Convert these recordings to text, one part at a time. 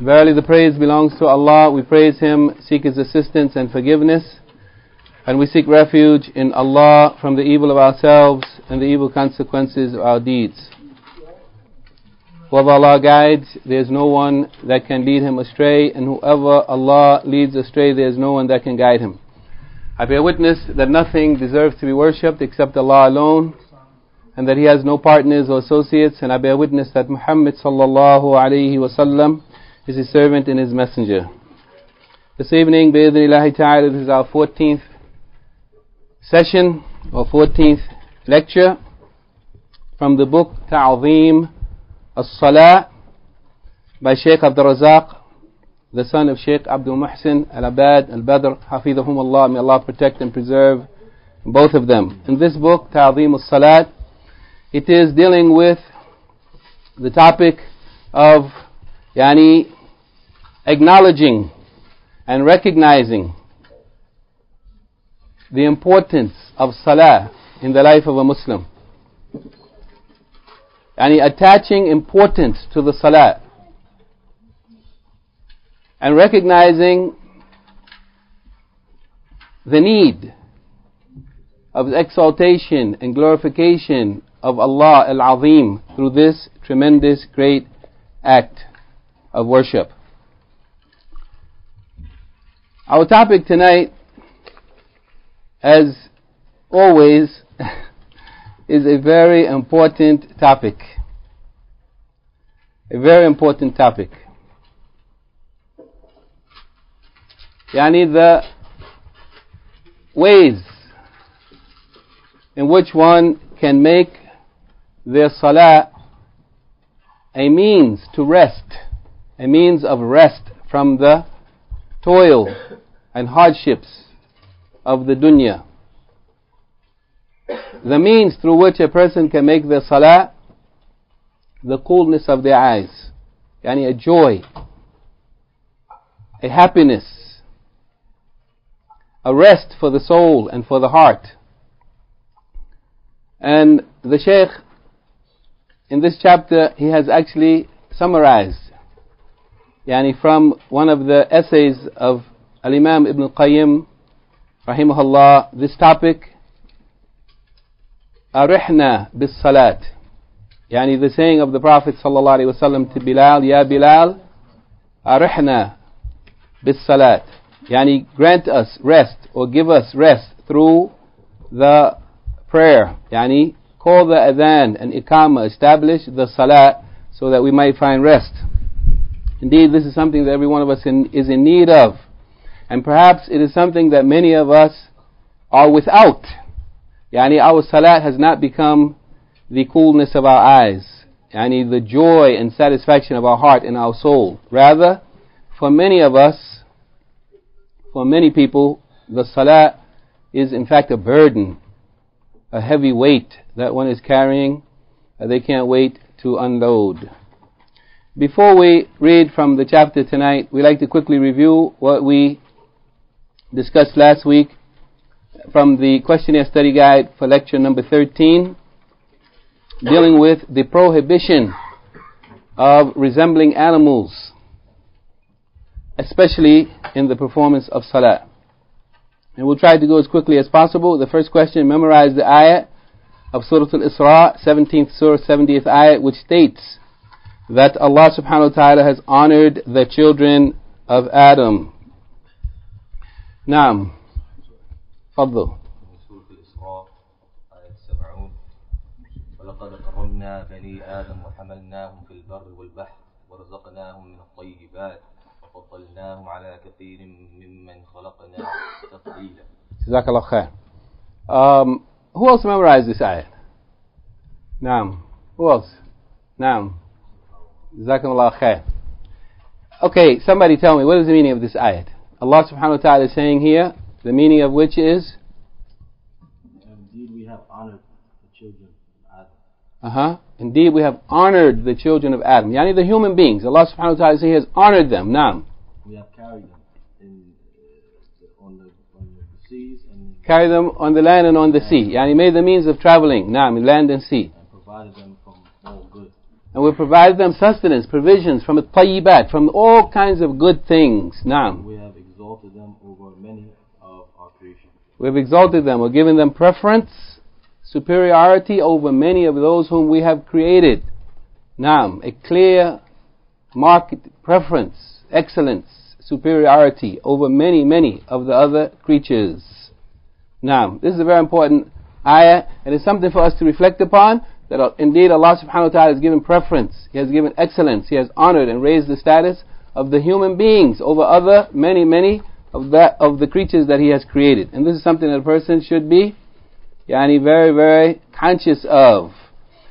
Verily the praise belongs to Allah. We praise Him, seek His assistance and forgiveness. And we seek refuge in Allah from the evil of ourselves and the evil consequences of our deeds. Whoever Allah guides, there is no one that can lead him astray, and whoever Allah leads astray, there is no one that can guide him. I bear witness that nothing deserves to be worshipped except Allah alone, and that He has no partners or associates, and I bear witness that Muhammad sallallahu alayhi wasallam is His servant and His messenger. This evening, bi'idhnillahi ta'ala, this is our 14th session, or 14th lecture, from the book Ta'zeem As-Salah by Sheikh Abdul Razak, the son of Sheikh Abdul Muhsin Al-Abad Al-Badr, Hafidhahum Allah, may Allah protect and preserve both of them. In this book, Ta'zeem As-Salat, it is dealing with the topic of yani acknowledging and recognizing the importance of salah in the life of a Muslim. And attaching importance to the salah and recognizing the need of exaltation and glorification of Allah Al-Azim through this tremendous great act of worship. Our topic tonight, as always, is a very important topic. A very important topic. Yani the ways in which one can make their salah a means to rest, a means of rest from the toil and hardships of the dunya. The means through which a person can make their salah the coolness of their eyes, yani a joy, a happiness, a rest for the soul and for the heart. And the Shaykh in this chapter he has actually summarized yani from one of the essays of Al-Imam Ibn Qayyim rahimahullah this topic bis salat yani the saying of the Prophet sallallahu alaihi wasallam to Bilal ya Bilal bis salat yani grant us rest or give us rest through the prayer. yani call the adhan and ikama, establish the salah so that we might find rest. Indeed, this is something that every one of us in, is in need of. And perhaps it is something that many of us are without. Yani our salat has not become the coolness of our eyes, yani the joy and satisfaction of our heart and our soul. Rather, for many of us, for many people, the salat is in fact a burden, a heavy weight that one is carrying, they can't wait to unload. Before we read from the chapter tonight, we'd like to quickly review what we discussed last week from the questionnaire study guide for lecture number 13, dealing with the prohibition of resembling animals, especially in the performance of salah. And we'll try to go as quickly as possible. The first question, memorize the ayah of Surah Al-Isra, 17th Surah, 70th ayah, which states that Allah subhanahu wa ta'ala has honored the children of Adam. نعم تفضل سورة الإسراء آية 70 ولقد كرمنا بني آدم وحملناهم في البر والبحر ورزقناهم من الطيبات وفضلناهم على كثير ممن خلقنا تفضيلا جزاك الله خير um, Who else memorized this ayah? نعم Who else? نعم Okay, somebody tell me, what is the meaning of this ayat? Allah subhanahu wa ta'ala is saying here, the meaning of which is? Indeed we have honored the children of Adam. Uh-huh. Indeed we have honored the children of Adam. Yani the human beings. Allah subhanahu wa ta'ala is saying has honored them. Now. We have carried them in, uh, on, the, on the seas. And Carried them on the land and on the sea. Yani made the means of traveling. Now, land and sea. And we provided them sustenance, provisions from tayyibat, from all kinds of good things. Naam. We have exalted them over many of our creation. We've exalted them. We've given them preference, superiority over many of those whom we have created. Naam, a clear marked preference, excellence, superiority over many, many of the other creatures. Now, this is a very important ayah, and it's something for us to reflect upon. That uh, indeed Allah subhanahu wa ta'ala has given preference, He has given excellence, He has honored and raised the status of the human beings over other many, many of that of the creatures that He has created. And this is something that a person should be yani very, very conscious of.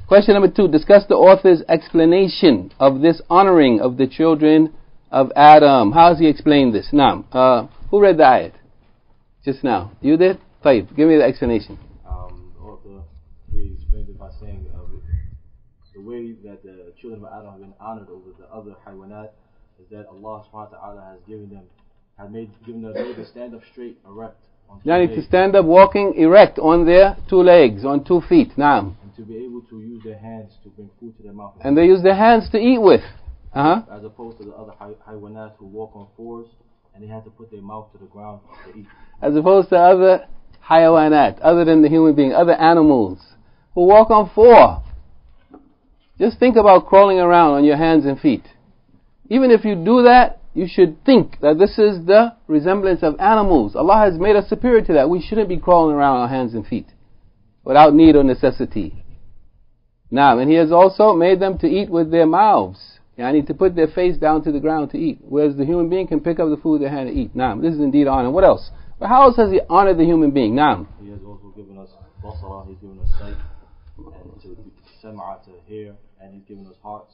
Question number two, discuss the author's explanation of this honoring of the children of Adam. How has he explained this? Now, uh, who read the ayat? Just now. You did? Tayyib, give me the explanation. Way that the children of Adam have been honored over the other haywanat is that Allah subhanahu wa ta'ala has given them, has made, given them the to stand up straight, erect, on two to stand up walking erect on their two legs, on two feet. Naam. and to be able to use their hands to bring food to their mouth. And they use their hands to eat with. Uh huh. as opposed to the other hay- haywanat who walk on fours and they have to put their mouth to the ground to eat. As opposed to other hayawanat, other than the human being, other animals who walk on four. Just think about crawling around on your hands and feet. Even if you do that, you should think that this is the resemblance of animals. Allah has made us superior to that. We shouldn't be crawling around on our hands and feet without need or necessity. Now, and He has also made them to eat with their mouths. Yani to put their face down to the ground to eat, whereas the human being can pick up the food their hand and eat. Now, this is indeed honor. What else? But how else has He honored the human being? Now, He has also given us basara, He's given us sight, and to sam'a to hear, and He's given us hearts,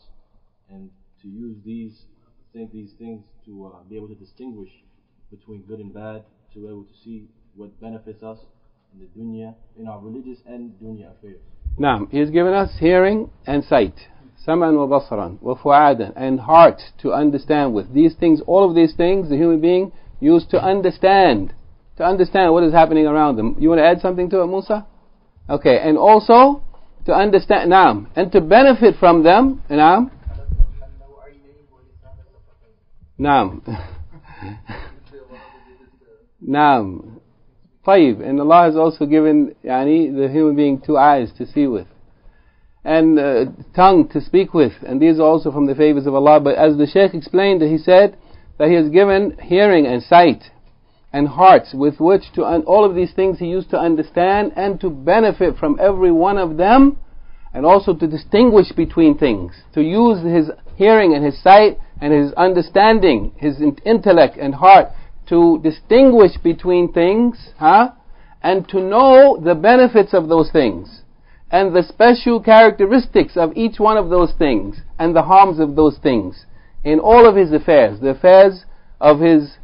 and to use these think these things to uh, be able to distinguish between good and bad, to be able to see what benefits us in the dunya, in our religious and dunya affairs. Now, He's given us hearing and sight. Saman wa basaran wa fu'adan and heart to understand with. These things, all of these things, the human being used to understand. To understand what is happening around them. You want to add something to it, Musa? Okay, and also to understand Naam and to benefit from them Naam. Naam. Naam. Tayyib and Allah has also given yani, the human being two eyes to see with and uh, tongue to speak with and these are also from the favors of Allah. But as the Shaykh explained he said that he has given hearing and sight and hearts with which to all of these things He used to understand and to benefit from every one of them, and also to distinguish between things, to use His hearing and His sight and His understanding, His in- intellect and heart to distinguish between things, huh? And to know the benefits of those things and the special characteristics of each one of those things and the harms of those things in all of his affairs, the affairs of his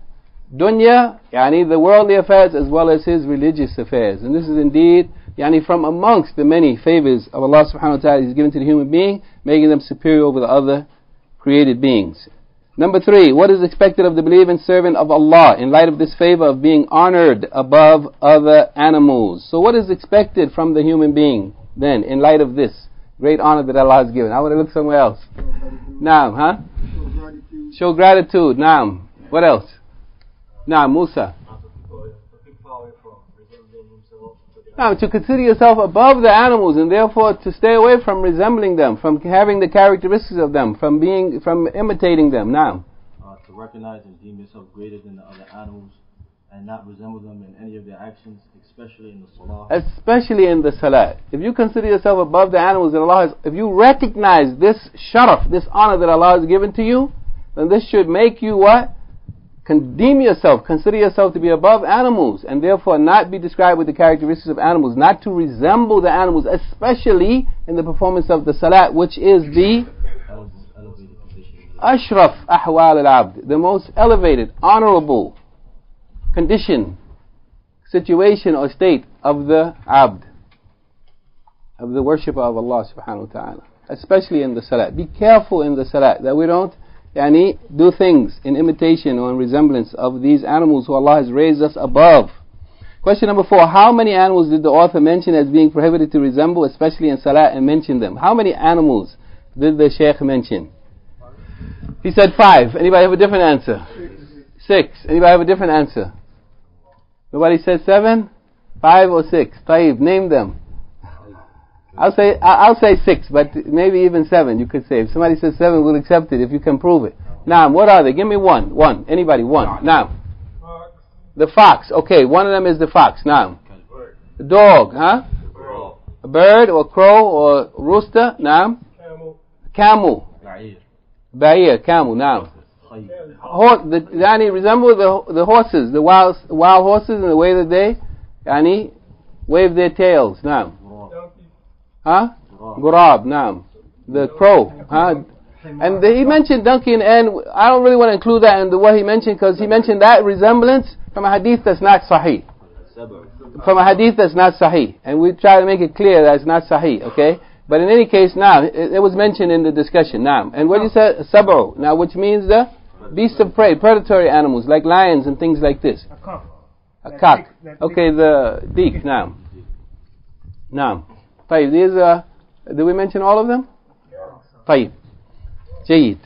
dunya, yani the worldly affairs as well as his religious affairs. And this is indeed yani from amongst the many favors of Allah subhanahu wa ta'ala He's given to the human being, making them superior over the other created beings. Number three, what is expected of the believing servant of Allah in light of this favor of being honored above other animals? So what is expected from the human being? then in light of this great honor that Allah has given? I want to look somewhere else. Naam, huh? Show gratitude. Naam. What else? Naam, Musa. Now, to consider yourself above the animals and therefore to stay away from resembling them, from having the characteristics of them, from being, from imitating them. Now, Uh, to recognize and deem yourself greater than the other animals and not resemble them in any of their actions, especially in the salah. especially in the salah. If you consider yourself above the animals that Allah has, if you recognize this sharaf, this honor that Allah has given to you, then this should make you what? Condemn yourself, consider yourself to be above animals, and therefore not be described with the characteristics of animals, not to resemble the animals, especially in the performance of the salat, which is the ashraf ahwal al-abd, the most elevated, honorable condition, situation or state of the abd, of the worshipper of Allah subhanahu wa ta'ala, especially in the salat. Be careful in the salat that we don't yani, do things in imitation or in resemblance of these animals who Allah has raised us above. Question number four, how many animals did the author mention as being prohibited to resemble, especially in Salah, and mention them? How many animals did the Shaykh mention? He said five. Anybody have a different answer? Six. Anybody have a different answer? Nobody said seven? Five or six? Taib, name them. I'll say I'll say six, but maybe even seven. You could say if somebody says seven, we'll accept it if you can prove it. Now, what are they? Give me one. One. Anybody? One. Now, the fox. Okay, one of them is the fox. Now, the dog. Huh? A bird or crow or rooster. Now, camel. Camel. Ba'ir, camel. Now, horse. The yani resemble the the horses, the wild wild horses, in the way that they yani wave their tails. Now. Huh? Gurab, naam. The crow. Huh? And the, he mentioned donkey and and I don't really want to include that in the what he mentioned because he mentioned that resemblance from a hadith that's not sahih. From a hadith that's not sahih. And we try to make it clear that it's not sahih, okay? But in any case, now, it, it was mentioned in the discussion, now. And what you said, sab'u, now which means the beasts of prey, predatory animals, like lions and things like this. A cock. A cock. Okay, the deek, now. Now. طيب these are did we mention all of them طيب جيد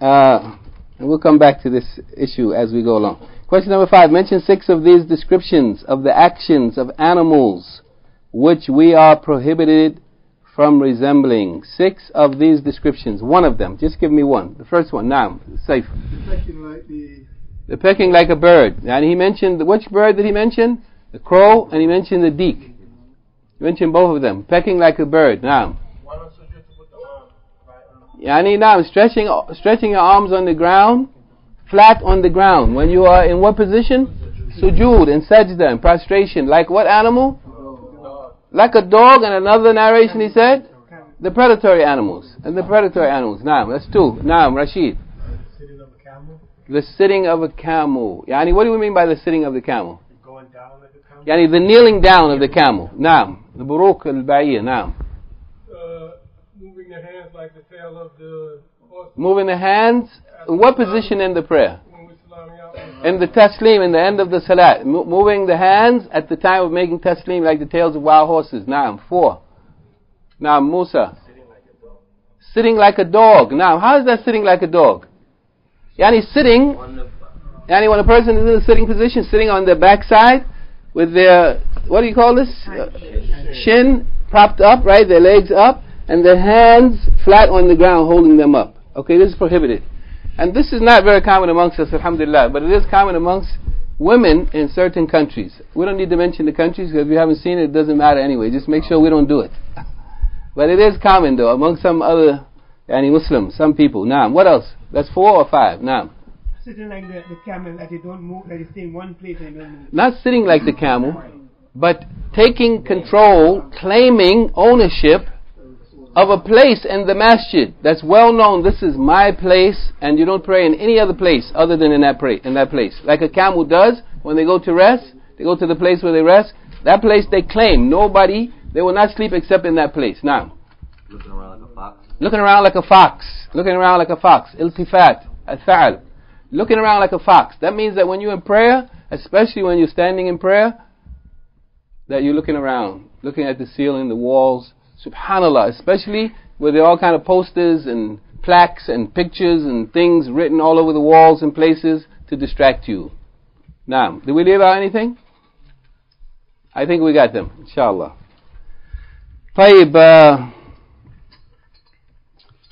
uh, and we'll come back to this issue as we go along question number five mention six of these descriptions of the actions of animals which we are prohibited from resembling six of these descriptions one of them just give me one the first one now safe Pecking like the the pecking like a bird and he mentioned which bird did he mention the crow and he mentioned the deek he mentioned both of them. Pecking like a bird. Now. Yani now stretching stretching your arms on the ground, flat on the ground. When you are in what position? Sujood and sajda and prostration. Like what animal? Like a dog and another narration he said? The predatory animals. And the predatory animals. Now, that's two. Now, Rashid. sitting of a camel, The sitting of a camel. Yani what do we mean by the sitting of the camel? going down like a camel. Yani the kneeling down of the camel. Now, the buruk al-ba'iyya. Now. Uh, moving the hands like the tail of the horse Moving the hands. In what position in the prayer? when we're salaaming out. In the taslim, in the end of the salat. Mo- moving the hands at the time of making taslim like the tails of wild horses. Now, four. Now, Musa. Sitting like a dog. Now, how is that sitting like a dog? Yani sitting, yani when a person is in a sitting position, sitting on their backside with their, what do you call this? Uh, shin propped up, right? Their legs up, and their hands flat on the ground holding them up. Okay, this is prohibited. And this is not very common amongst us, alhamdulillah, but it is common amongst women in certain countries. We don't need to mention the countries because if you haven't seen it, it doesn't matter anyway. Just make sure we don't do it. But it is common though among some other any Muslims, some people. Now, what else? That's four or five. Now, Sitting like the, the camel that they don't move, that they stay in one place and don't move. not sitting like the camel, but taking control, claiming ownership of a place in the masjid that's well known. This is my place, and you don't pray in any other place other than in that, pra- in that place. Like a camel does when they go to rest, they go to the place where they rest. That place they claim. Nobody, they will not sleep except in that place. Now, Looking around like a fox. looking around like a fox, looking around like a fox, iltifat, al looking around like a fox. That means that when you're in prayer, especially when you're standing in prayer, that you're looking around, looking at the ceiling, the walls. Subhanallah, especially where there are all kind of posters and plaques and pictures and things written all over the walls and places to distract you. Now, did we leave out anything? I think we got them, inshallah. طيب, uh,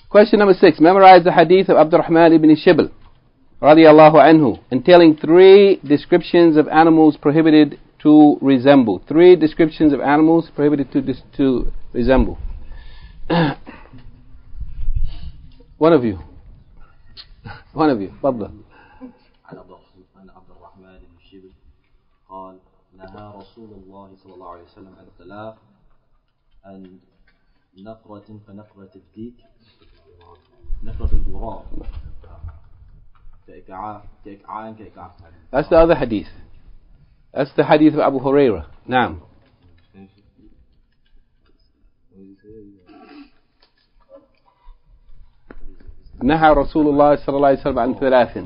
Question number six. Memorize the hadith of Abdurrahman ibn Shibl radiallahu anhu entailing three descriptions of animals prohibited to resemble. Three descriptions of animals prohibited to dis- to resemble. One of you. One of you. تفضل. عن عبد عن عبد الرحمن بن شبل قال نهى رسول الله صلى الله عليه وسلم عن ثلاث عن نقرة كنقرة الديك نقرة الغراب كإكعاء كإكعاء كإكعاء That's the other hadith. That's the hadith of Abu Hurairah. Naam. نهى رسول الله صلى الله عليه وسلم عن ثلاث.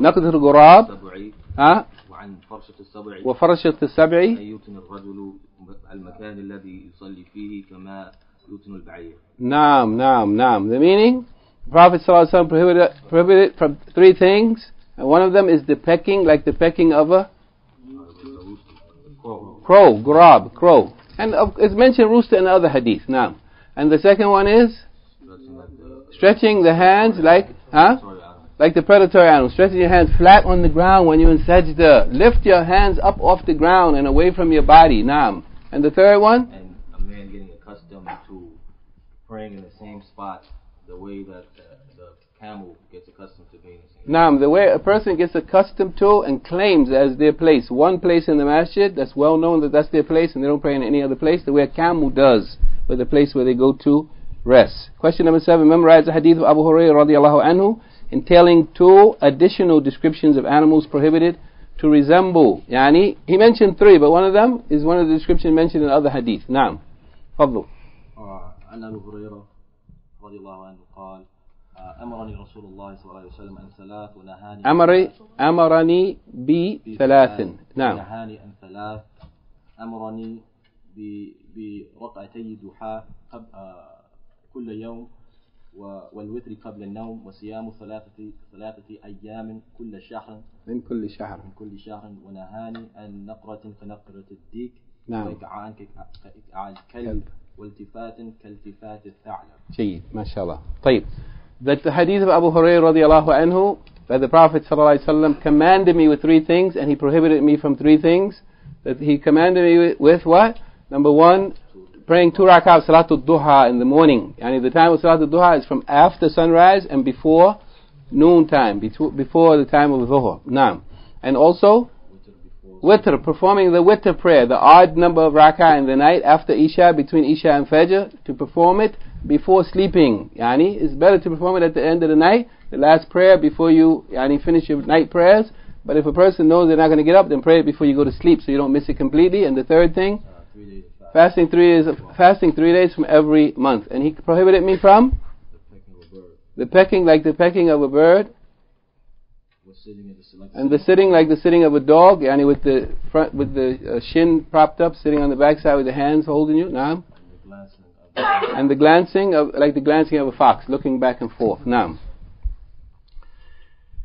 نقد الغراب. ها؟ وعن فرشة السبع. وفرشة السبع. أن يوتن الرجل المكان الذي يصلي فيه كما يوتن البعير. Naam, naam, naam. The meaning, the Prophet ﷺ prohibited, prohibited from three things, and one of them is the pecking, like the pecking of a crow, grab, crow. And it's mentioned rooster in other hadith, naam. And the second one is Stretching the hands like, huh? uh, Like the predatory animal, stretching your hands flat on the ground when you're in sajda. Lift your hands up off the ground and away from your body, naam. And the third one, and a man getting accustomed to praying in the same spot the way that camel gets accustomed to being in the same Naam, the way a person gets accustomed to and claims as their place, one place in the masjid that's well known that that's their place and they don't pray in any other place, the way a camel does, or the place where they go to rest. Question number seven, memorize the hadith of Abu Hurairah radiallahu anhu, entailing two additional descriptions of animals prohibited to resemble. Yani, he mentioned three, but one of them is one of the descriptions mentioned in other hadith. Naam. فضل. آه، عن ابي هريره رضي الله عنه قال أمرني رسول الله صلى الله عليه وسلم عن ثلاث ونهاني أمري أمرني بثلاث. نعم. نهاني عن ثلاث أمرني ب- بركعتي ضحى قبل آه، كل يوم والوتر قبل النوم وصيام ثلاثة ثلاثة أيام كل شهر من كل شهر. من كل شهر ونهاني عن نقرة كنقرة الديك نعم. وإكعاء كإكعاء الكلب كلب. والتفات كالتفات الثعلب جيد ما شاء الله طيب that the hadith of Abu Hurairah radiallahu anhu that the Prophet wasallam commanded me with three things and he prohibited me from three things that he commanded me with, what? Number one praying two rak'ah salatul duha in the morning. Yani the time of salatul duha is from after sunrise and before noon time before the time of dhuhr naam. And also Witr, performing the witr prayer, the odd number of rak'ah in the night after Isha, between Isha and Fajr, to perform it before sleeping. Yani, it's better to perform it at the end of the night, the last prayer before you yani, finish your night prayers. But if a person knows they're not going to get up, then pray it before you go to sleep so you don't miss it completely. And the third thing, uh, three days of fast, fasting three days, fasting three days from every month. And he prohibited me from the pecking of a bird, the pecking like the pecking of a bird, was sitting in the select and the sitting like the sitting of a dog, yani with the front, with the uh, shin propped up, sitting on the backside with the hands holding you. Naam. The glancing of and the glancing of like the glancing of a fox looking back and forth. Now,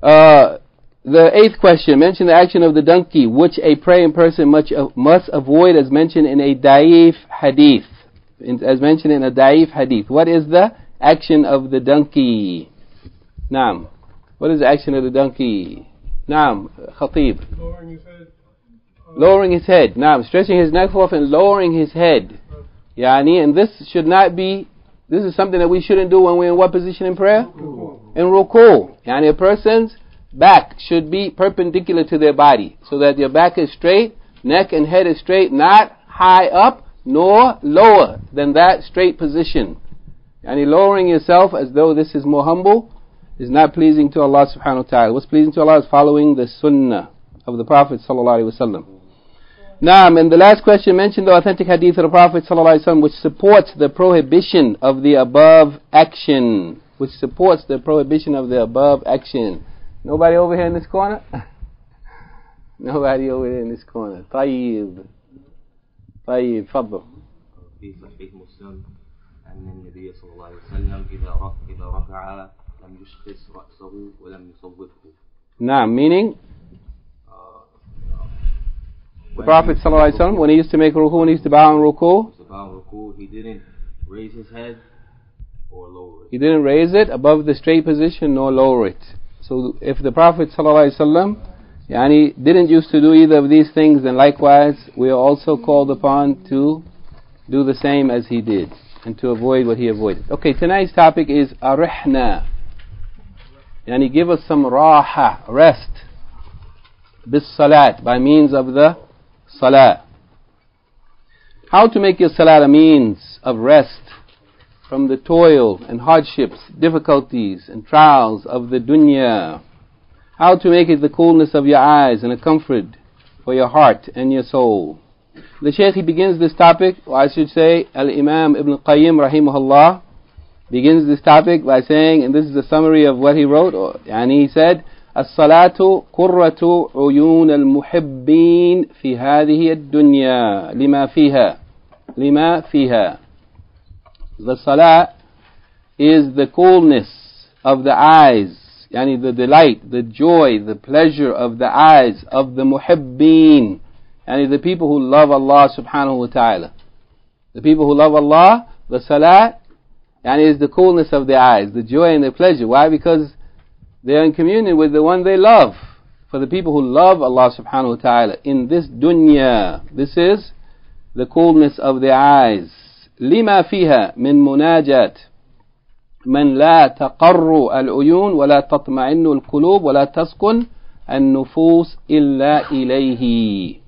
uh, the eighth question mention the action of the donkey, which a praying person much uh, must avoid, as mentioned in a daif hadith. In, as mentioned in a daif hadith. What is the action of the donkey? Naam. What is the action of the donkey? Naam, Khatib. lowering his head. Lowering his head. Naam, stretching his neck forth and lowering his head. Yani, and this should not be, this is something that we shouldn't do when we're in what position in prayer? In ruku. Yani, a person's back should be perpendicular to their body, so that your back is straight, neck and head is straight, not high up, nor lower than that straight position. Yani, lowering yourself as though this is more humble is not pleasing to Allah subhanahu wa ta'ala. What's pleasing to Allah is following the sunnah of the Prophet sallallahu alaihi wasallam. Naam, and the last question mentioned the authentic hadith of the Prophet ﷺ which supports the prohibition of the above action. Which supports the prohibition of the above action. Nobody over here in this corner? Nobody over here in this corner. طيب. طيب, فضل. في صحيح مسلم أن النبي صلى الله عليه وسلم إذا رك إذا ركع لم يشخص رأسه ولم يصوبه Naam, meaning The Prophet he ﷺ when he used to make ruku, when he used to bow in ruku, ruku, he didn't raise his head or lower it. he didn't raise it above the straight position nor lower it. So if the Prophet ﷺ yani, didn't used to do either of these things, then likewise we are also called upon to do the same as he did and to avoid what he avoided. Okay, tonight's topic is arihna. Yani give us some raha, rest. Bis salat, by means of the salat. How to make your salah a means of rest from the toil and hardships, difficulties and trials of the dunya. How to make it the coolness of your eyes and a comfort for your heart and your soul. The Shaykh he begins this topic, or I should say, Al Imam Ibn Qayyim rahimahullah begins this topic by saying, and this is a summary of what he wrote, and he said, الصلاة قرة عيون المحبين في هذه الدنيا لما فيها لما فيها The salah is the coolness of the eyes yani the delight, the joy, the pleasure of the eyes of the muhibbeen yani the people who love Allah subhanahu wa ta'ala the people who love Allah the salah yani is the coolness of the eyes the joy and the pleasure why because they are in communion with the one they love. For the people who love Allah subhanahu wa ta'ala in this dunya, this is the coolness of the eyes. لما فيها من مناجاة من لا تقر العيون ولا تطمئن القلوب ولا تسكن النفوس إلا إليه.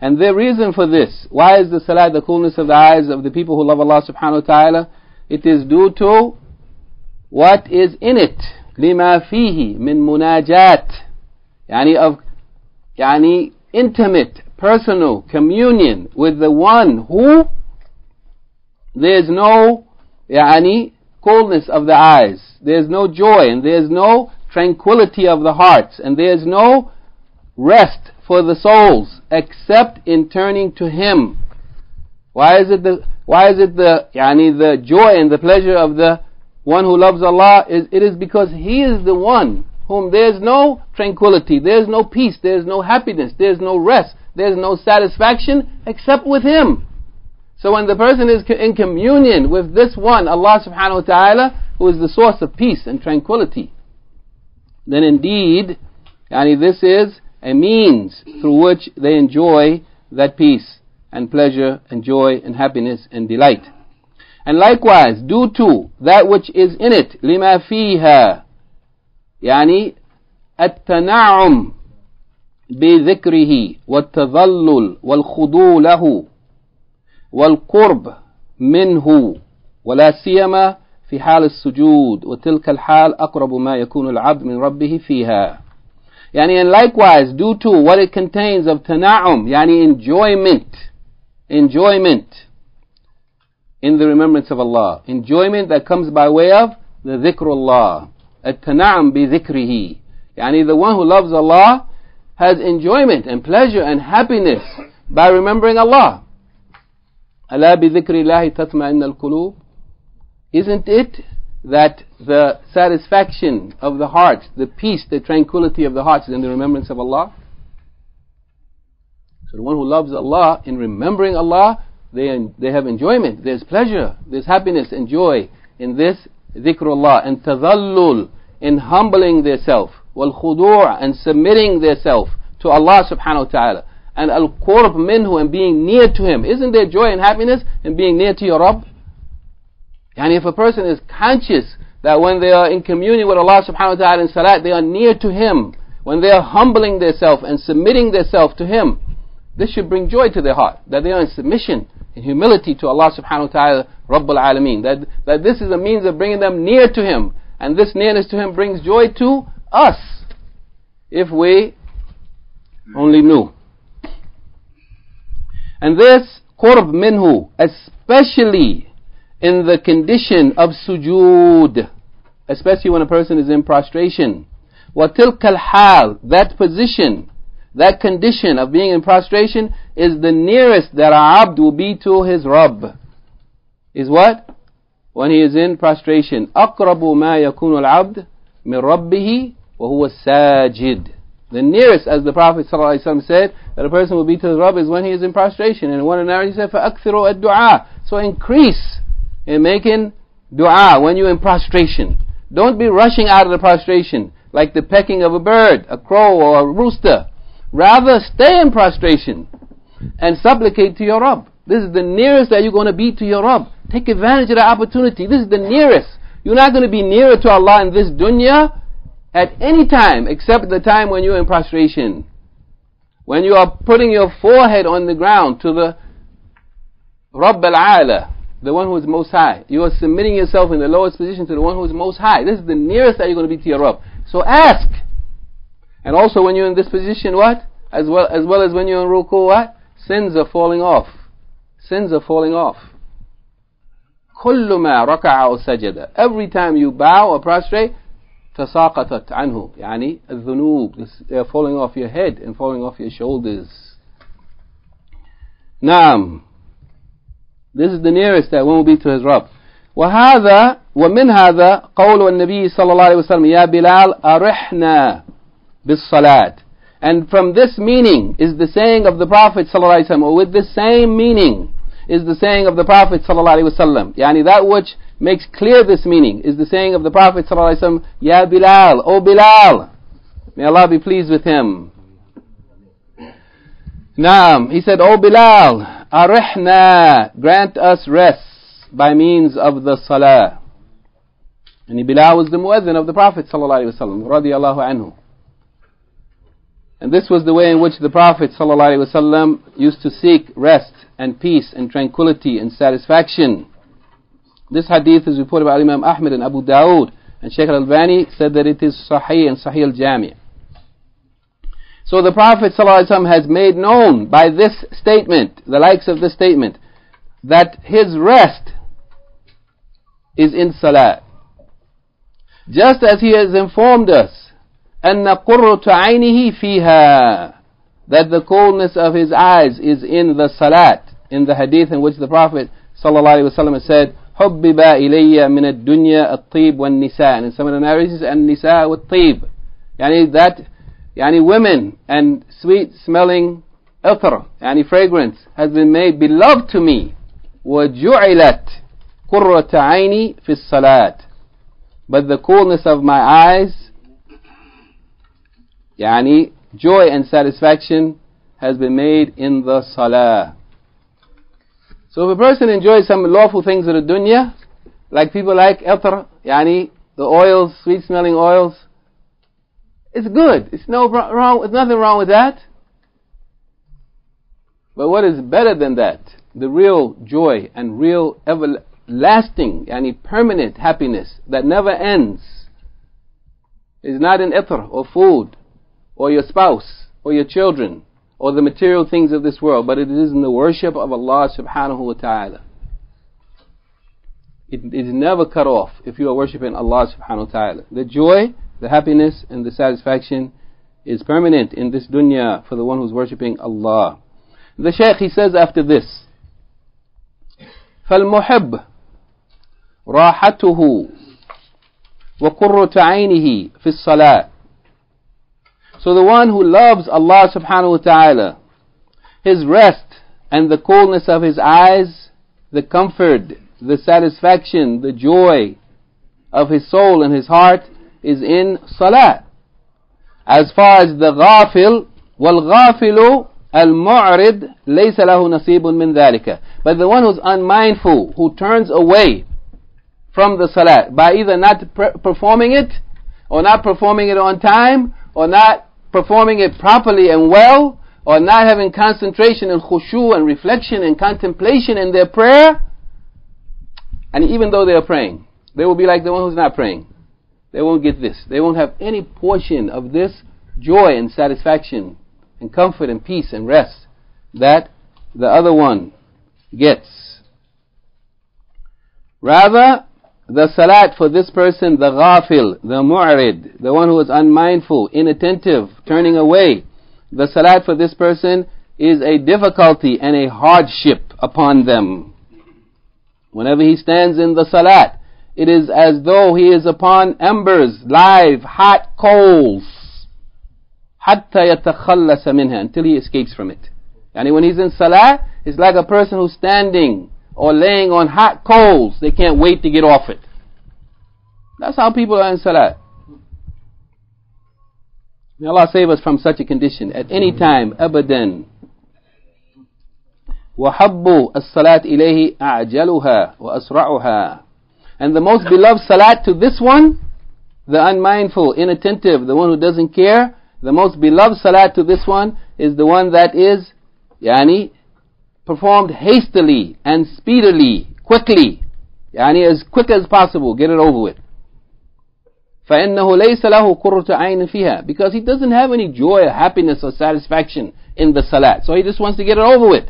And the reason for this, why is the salah the coolness of the eyes of the people who love Allah subhanahu wa ta'ala? It is due to what is in it. لما فيه من مناجات يعني of يعني intimate personal communion with the one who there's no يعني coldness of the eyes there's no joy and there's no tranquility of the hearts and there's no rest for the souls except in turning to him why is it the why is it the يعني the joy and the pleasure of the one who loves Allah, is, it is because He is the one whom there's no tranquility, there's no peace, there's no happiness, there's no rest, there's no satisfaction except with Him. So when the person is in communion with this one, Allah subhanahu wa ta'ala, who is the source of peace and tranquility, then indeed, yani this is a means through which they enjoy that peace and pleasure and joy and happiness and delight. And likewise, due to that which is in it, لما فيها يعني التنعم بذكره والتذلل والخضوع له والقرب منه ولا سيما في حال السجود وتلك الحال أقرب ما يكون العبد من ربه فيها يعني and likewise due to what it contains of tana'um. يعني enjoyment. Enjoyment. in the remembrance of Allah. Enjoyment that comes by way of the dhikrullah. At-tana'am bi dhikrihi. Yani the one who loves Allah has enjoyment and pleasure and happiness by remembering Allah. ألا بذكر الله تطمئن القلوب Isn't it that the satisfaction of the heart, the peace, the tranquility of the heart is in the remembrance of Allah? So the one who loves Allah in remembering Allah they, they have enjoyment, there's pleasure, there's happiness and joy in this dhikrullah and tadallul in humbling theirself, wal khudu' and submitting theirself to Allah subhanahu wa ta'ala. And al qurb minhu and being near to Him. Isn't there joy and happiness in being near to your Rabb? And if a person is conscious that when they are in communion with Allah subhanahu wa ta'ala in salat, they are near to Him, when they are humbling themselves and submitting themselves to Him, this should bring joy to their heart, that they are in submission in humility to Allah subhanahu wa ta'ala, Rabbul Alameen. That, that this is a means of bringing them near to Him. And this nearness to Him brings joy to us. If we only knew. And this, qurb minhu, especially in the condition of sujood, especially when a person is in prostration. وَتِلْكَ الْحَالِ That position that condition of being in prostration is the nearest that a abd will be to his Rabb. Is what? When he is in prostration. أقرب ما يكون العبد من ربه وهو ساجد. The nearest, as the Prophet ﷺ said, that a person will be to his Rabb is when he is in prostration. And one another he said, فَأَكثِرُوا الدُّعَاء So increase in making dua when you're in prostration. Don't be rushing out of the prostration like the pecking of a bird, a crow or a rooster. Rather, stay in prostration and supplicate to your Rabb. This is the nearest that you're going to be to your Rabb. Take advantage of the opportunity. This is the nearest. You're not going to be nearer to Allah in this dunya at any time except the time when you're in prostration. When you are putting your forehead on the ground to the Rabb al-Ala, the one who is most high. You are submitting yourself in the lowest position to the one who is most high. This is the nearest that you're going to be to your Rabb. So ask. And also when you're in this position, what? As well as well as when you're in ruku, what? Sins are falling off. Sins are falling off. كل ما ركع أو سجد every time you bow or prostrate تساقطت عنه يعني الذنوب they're falling off your head and falling off your shoulders نعم this is the nearest that one will be to his Rabb وهذا ومن هذا قول النبي صلى الله عليه وسلم يا بلال أرحنا بالصلاة and from this meaning is the saying of the Prophet صلى الله عليه وسلم or with the same meaning is the saying of the Prophet ﷺ. Yani that which makes clear this meaning is the saying of the Prophet ﷺ, Ya Bilal, O Bilal. May Allah be pleased with him. Naam, he said, O Bilal, arihna, grant us rest by means of the salah. And Bilal was the muezzin of the Prophet ﷺ, radiallahu anhu. And this was the way in which the Prophet ﷺ used to seek rest and peace and tranquility and satisfaction. This hadith is reported by Imam Ahmad and Abu Dawood, and Shaykh al-Albani said that it is Sahih and Sahih al-Jami'. So the Prophet ﷺ has made known by this statement, the likes of this statement, that his rest is in Salah. Just as he has informed us أن قرة عينه فيها that the coolness of his eyes is in the salat in the hadith in which the Prophet ﷺ said حبب إلي من الدنيا الطيب والنساء and in some of the narrations النساء والطيب يعني that يعني women and sweet smelling ether يعني fragrance has been made beloved to me وجعلت قرة عيني في الصلاة but the coolness of my eyes Yani, joy and satisfaction has been made in the salah. So if a person enjoys some lawful things of the dunya, like people like itr, yani, the oils, sweet smelling oils, it's good. It's no wrong, there's nothing wrong with that. But what is better than that? The real joy and real everlasting, yani permanent happiness that never ends is not in itr or food or your spouse, or your children, or the material things of this world, but it is in the worship of Allah subhanahu wa ta'ala. It is never cut off if you are worshipping Allah subhanahu wa ta'ala. The joy, the happiness, and the satisfaction is permanent in this dunya for the one who's worshipping Allah. The Shaykh he says after this, فالمحب راحته وقرة عينه في الصلاة so the one who loves Allah subhanahu wa ta'ala, his rest and the coolness of his eyes, the comfort, the satisfaction, the joy of his soul and his heart is in salah. As far as the ghafil, والغافل المعرض ليس له نصيب من ذلك. But the one who's unmindful, who turns away from the salah by either not performing it, or not performing it on time, or not performing it properly and well, or not having concentration and khushu and reflection and contemplation in their prayer, and even though they are praying, they will be like the one who's not praying. They won't get this. They won't have any portion of this joy and satisfaction and comfort and peace and rest that the other one gets. Rather, the salat for this person, the ghafil, the mu'rid, the one who is unmindful, inattentive, turning away, the salat for this person is a difficulty and a hardship upon them. Whenever he stands in the salat, it is as though he is upon embers, live, hot coals. حتى يتخلص منها until he escapes from it. And when he's in salah, it's like a person who's standing or laying on hot coals. They can't wait to get off it. That's how people are in salah. May Allah save us from such a condition. At any time, abadan. وَحَبُّ الصَّلَاةِ إِلَيْهِ أَعْجَلُهَا وَأَسْرَعُهَا And the most beloved salat to this one, the unmindful, inattentive, the one who doesn't care, the most beloved salat to this one is the one that is, yani, performed hastily and speedily, quickly يعني as quick as possible get it over with فإنه ليس له قرة عين فيها because he doesn't have any joy or happiness or satisfaction in the salat so he just wants to get it over with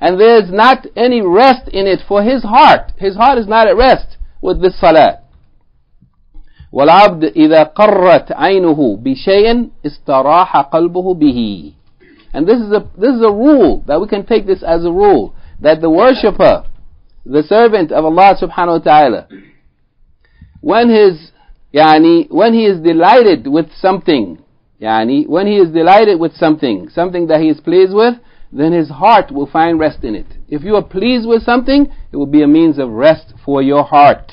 and there's not any rest in it for his heart his heart is not at rest with this salat والعبد إذا قرت عينه بشيء استراح قلبه به and this is a this is a rule that we can take this as a rule that the worshipper the servant of Allah subhanahu wa ta'ala when his yani when he is delighted with something yani when he is delighted with something something that he is pleased with then his heart will find rest in it. If you are pleased with something it will be a means of rest for your heart.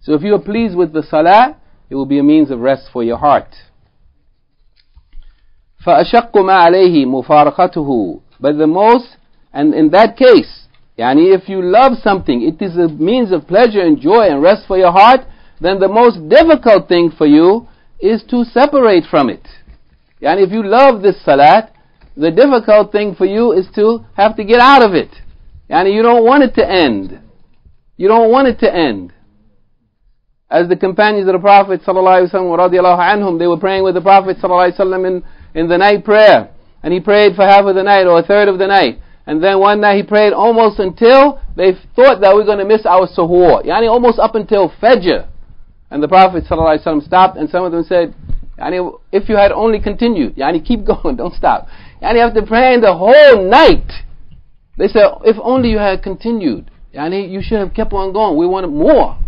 So if you are pleased with the salah it will be a means of rest for your heart فأشق ما عليه مفارقته but the most and in that case yani if you love something it is a means of pleasure and joy and rest for your heart then the most difficult thing for you is to separate from it yani if you love this salat the difficult thing for you is to have to get out of it yani you don't want it to end you don't want it to end as the companions of the Prophet ﷺ, anhum, they were praying with the Prophet ﷺ in in the night prayer. And he prayed for half of the night or a third of the night. And then one night he prayed almost until they thought that we are going to miss our suhoor. Yani almost up until Fajr. And the Prophet stopped and some of them said, Yani if you had only continued, Yani keep going, don't stop. Yani after praying the whole night, they said, if only you had continued. Yani you should have kept on going. We wanted more.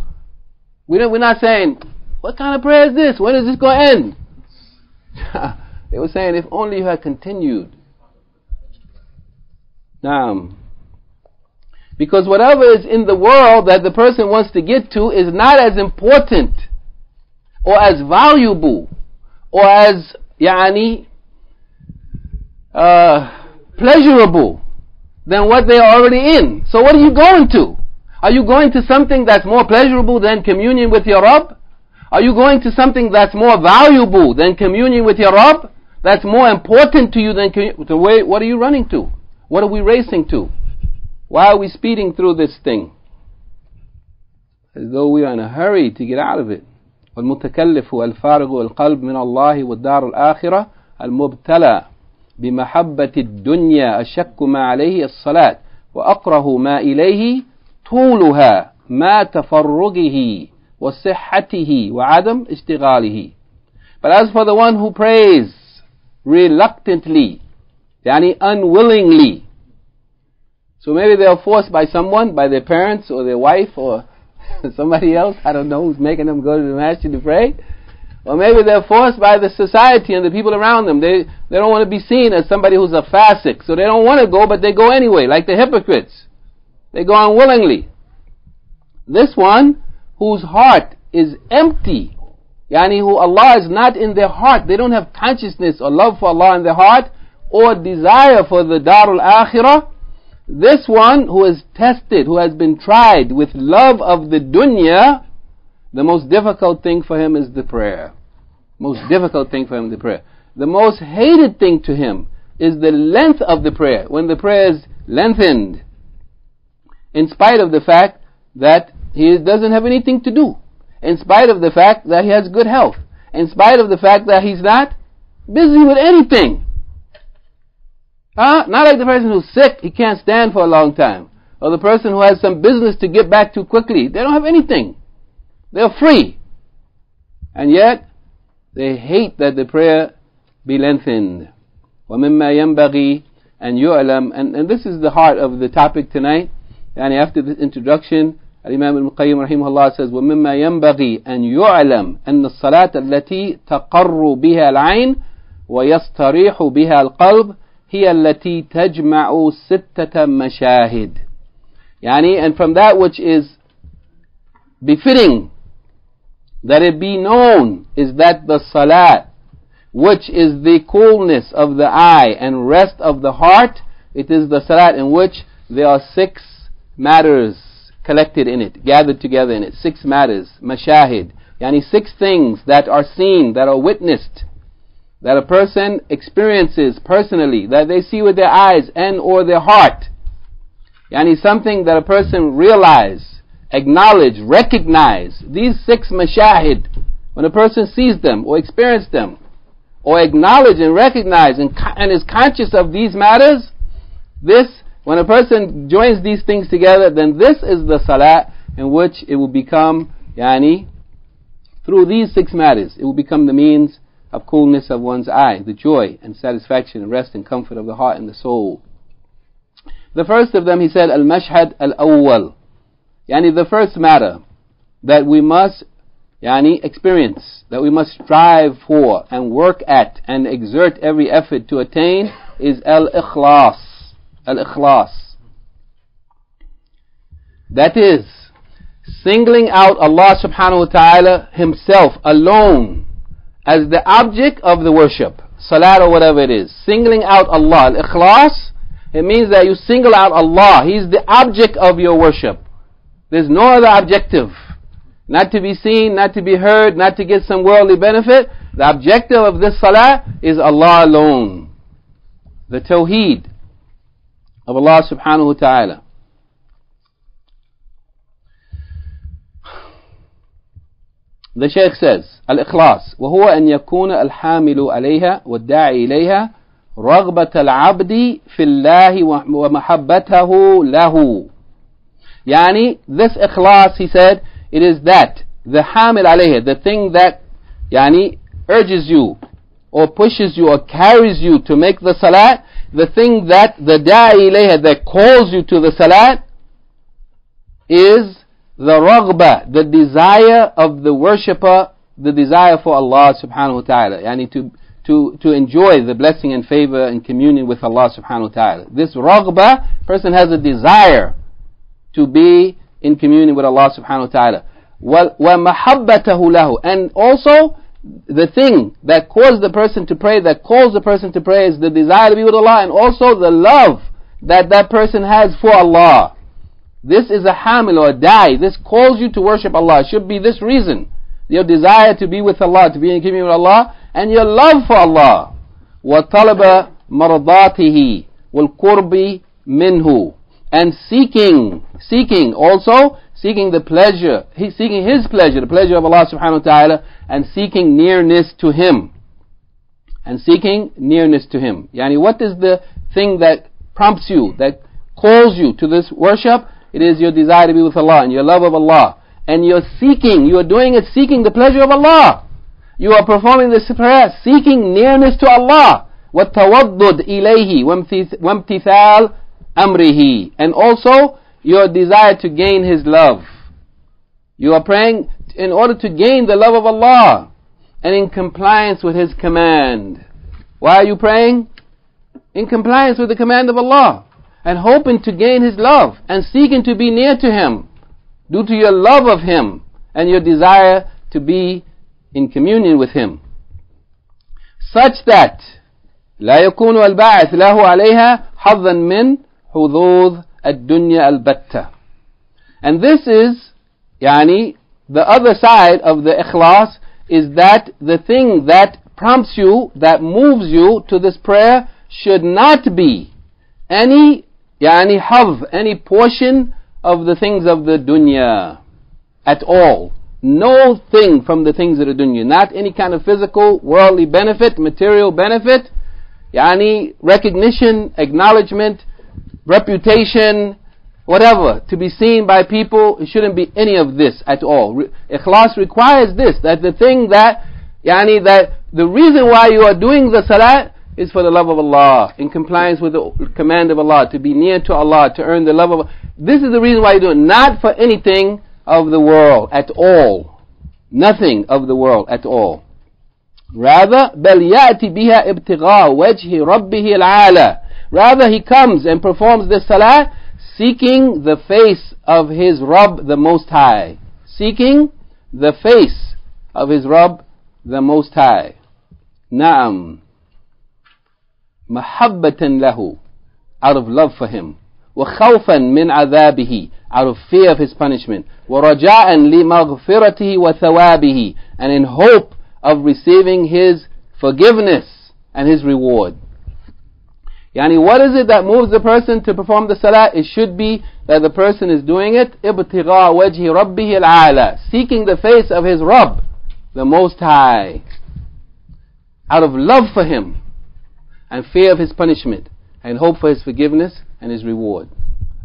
We we're not saying, what kind of prayer is this? When is this going to end? They were saying, if only you had continued. Now, because whatever is in the world that the person wants to get to is not as important or as valuable or as yani uh, pleasurable than what they are already in. So what are you going to? Are you going to something that's more pleasurable than communion with your Rabb? Are you going to something that's more valuable than communion with your Rabb? That's more important to you than the way, what are you running to? What are we racing to? Why are we speeding through this thing? As though we are in a hurry to get out of it. والمتكلف والفارغ القلب من الله والدار الآخرة المبتلى بمحبة الدنيا أشك ما عليه الصلاة وأقره ما إليه طولها ما تفرغه وصحته وعدم اشتغاله But as for the one who prays reluctantly, yani unwillingly. So maybe they are forced by someone, by their parents or their wife or somebody else, I don't know, who's making them go to the masjid to pray. Or maybe they're forced by the society and the people around them. They, they don't want to be seen as somebody who's a fasik. So they don't want to go, but they go anyway, like the hypocrites. They go unwillingly. This one, whose heart is empty Yani who Allah is not in their heart. They don't have consciousness or love for Allah in their heart or desire for the Darul Akhirah. This one who is tested, who has been tried with love of the dunya, the most difficult thing for him is the prayer. Most difficult thing for him the prayer. The most hated thing to him is the length of the prayer. When the prayer is lengthened, in spite of the fact that he doesn't have anything to do in spite of the fact that he has good health, in spite of the fact that he's not busy with anything. Huh? Not like the person who's sick, he can't stand for a long time. Or the person who has some business to get back to quickly. They don't have anything. They're free. And yet, they hate that the prayer be lengthened. وَمِمَّا يَنْبَغِي أَنْ يُعْلَمْ and, and this is the heart of the topic tonight. And after this introduction, الإمام ابن القيم رحمه الله says ومما ينبغي أن يعلم أن الصلاة التي تقر بها العين ويستريح بها القلب هي التي تجمع ستة مشاهد يعني and from that which is befitting that it be known is that the salat which is the coolness of the eye and rest of the heart it is the salat in which there are six matters collected in it, gathered together in it. Six matters, mashahid. Yani six things that are seen, that are witnessed, that a person experiences personally, that they see with their eyes and or their heart. Yani something that a person realize, acknowledge, recognize. These six mashahid, when a person sees them or experiences them, or acknowledge and recognize and, and is conscious of these matters, this, when a person joins these things together, then this is the salat in which it will become, yani, through these six matters, it will become the means of coolness of one's eye, the joy and satisfaction and rest and comfort of the heart and the soul. The first of them, he said, al-mashhad al-awwal. Yani the first matter that we must yani experience, that we must strive for and work at and exert every effort to attain is al-ikhlas. Al-ikhlas. That is, singling out Allah subhanahu wa ta'ala himself alone as the object of the worship, salat or whatever it is, singling out Allah, al-ikhlas, it means that you single out Allah. He's the object of your worship. There's no other objective. Not to be seen, not to be heard, not to get some worldly benefit. The objective of this salah is Allah alone. The tawheed of Allah subhanahu wa ta'ala. The Shaykh says, الإخلاص وهو أن يكون الحامل عليها والداعي إليها رغبة العبد في الله ومحبته له يعني this ikhlas he said it is that the hamil alayhi the thing that يعني urges you or pushes you or carries you to make the salat the thing that the da'i ilayha that calls you to the salat is the raghba the desire of the worshipper the desire for Allah subhanahu wa ta'ala يعني to to, to enjoy the blessing and favor and communion with Allah subhanahu wa ta'ala. This raghba, person has a desire to be in communion with Allah subhanahu wa ta'ala. وَمَحَبَّتَهُ لَهُ And also, the thing that causes the person to pray, that calls the person to pray is the desire to be with Allah and also the love that that person has for Allah. This is a hamil or a da'i. This calls you to worship Allah. It should be this reason. Your desire to be with Allah, to be in communion with Allah, and your love for Allah. وَطَلَبَ مَرْضَاتِهِ وَالْقُرْبِ مِنْهُ And seeking, seeking also, seeking the pleasure, seeking His pleasure, the pleasure of Allah subhanahu wa ta'ala, and seeking nearness to Him. And seeking nearness to Him. Yani what is the thing that prompts you, that calls you to this worship? It is your desire to be with Allah and your love of Allah and you're seeking, you are doing it seeking the pleasure of Allah. You are performing this prayer seeking nearness to Allah. وَالتَّوَضُّدْ إِلَيْهِ وَامْتِثَالْ أَمْرِهِ And also, your desire to gain His love. You are praying in order to gain the love of Allah and in compliance with His command. Why are you praying? In compliance with the command of Allah and hoping to gain His love and seeking to be near to Him due to your love of Him and your desire to be in communion with Him. Such that لا يكون الباعث له عليها حظا من حظوظ الدنيا البتة. And this is, يعني, the other side of the ikhlas is that the thing that prompts you, that moves you to this prayer should not be any, يعني, hav, any portion of the things of the dunya at all. No thing from the things of the dunya. Not any kind of physical, worldly benefit, material benefit, yani recognition, acknowledgement, reputation, whatever, to be seen by people, it shouldn't be any of this at all. Re- Ikhlas requires this, that the thing that, yani that the reason why you are doing the salat is for the love of Allah, in compliance with the command of Allah, to be near to Allah, to earn the love of Allah. This is the reason why you do it, not for anything of the world at all. Nothing of the world at all. Rather, بل يأتي بها ابتغاء وجه ربه العالى. Rather, he comes and performs this salah seeking the face of his Rabb the Most High. Seeking the face of his Rabb the Most High. Naam. محبة له out of love for him وخوفا من عذابه out of fear of his punishment ورجاء لمغفرته وثوابه and in hope of receiving his forgiveness and his reward Yani what is it that moves the person to perform the salah? It should be that the person is doing it ابتغاء وجه ربه العالى seeking the face of his Rabb, the Most High, out of love for him and fear of his punishment and hope for his forgiveness and his reward.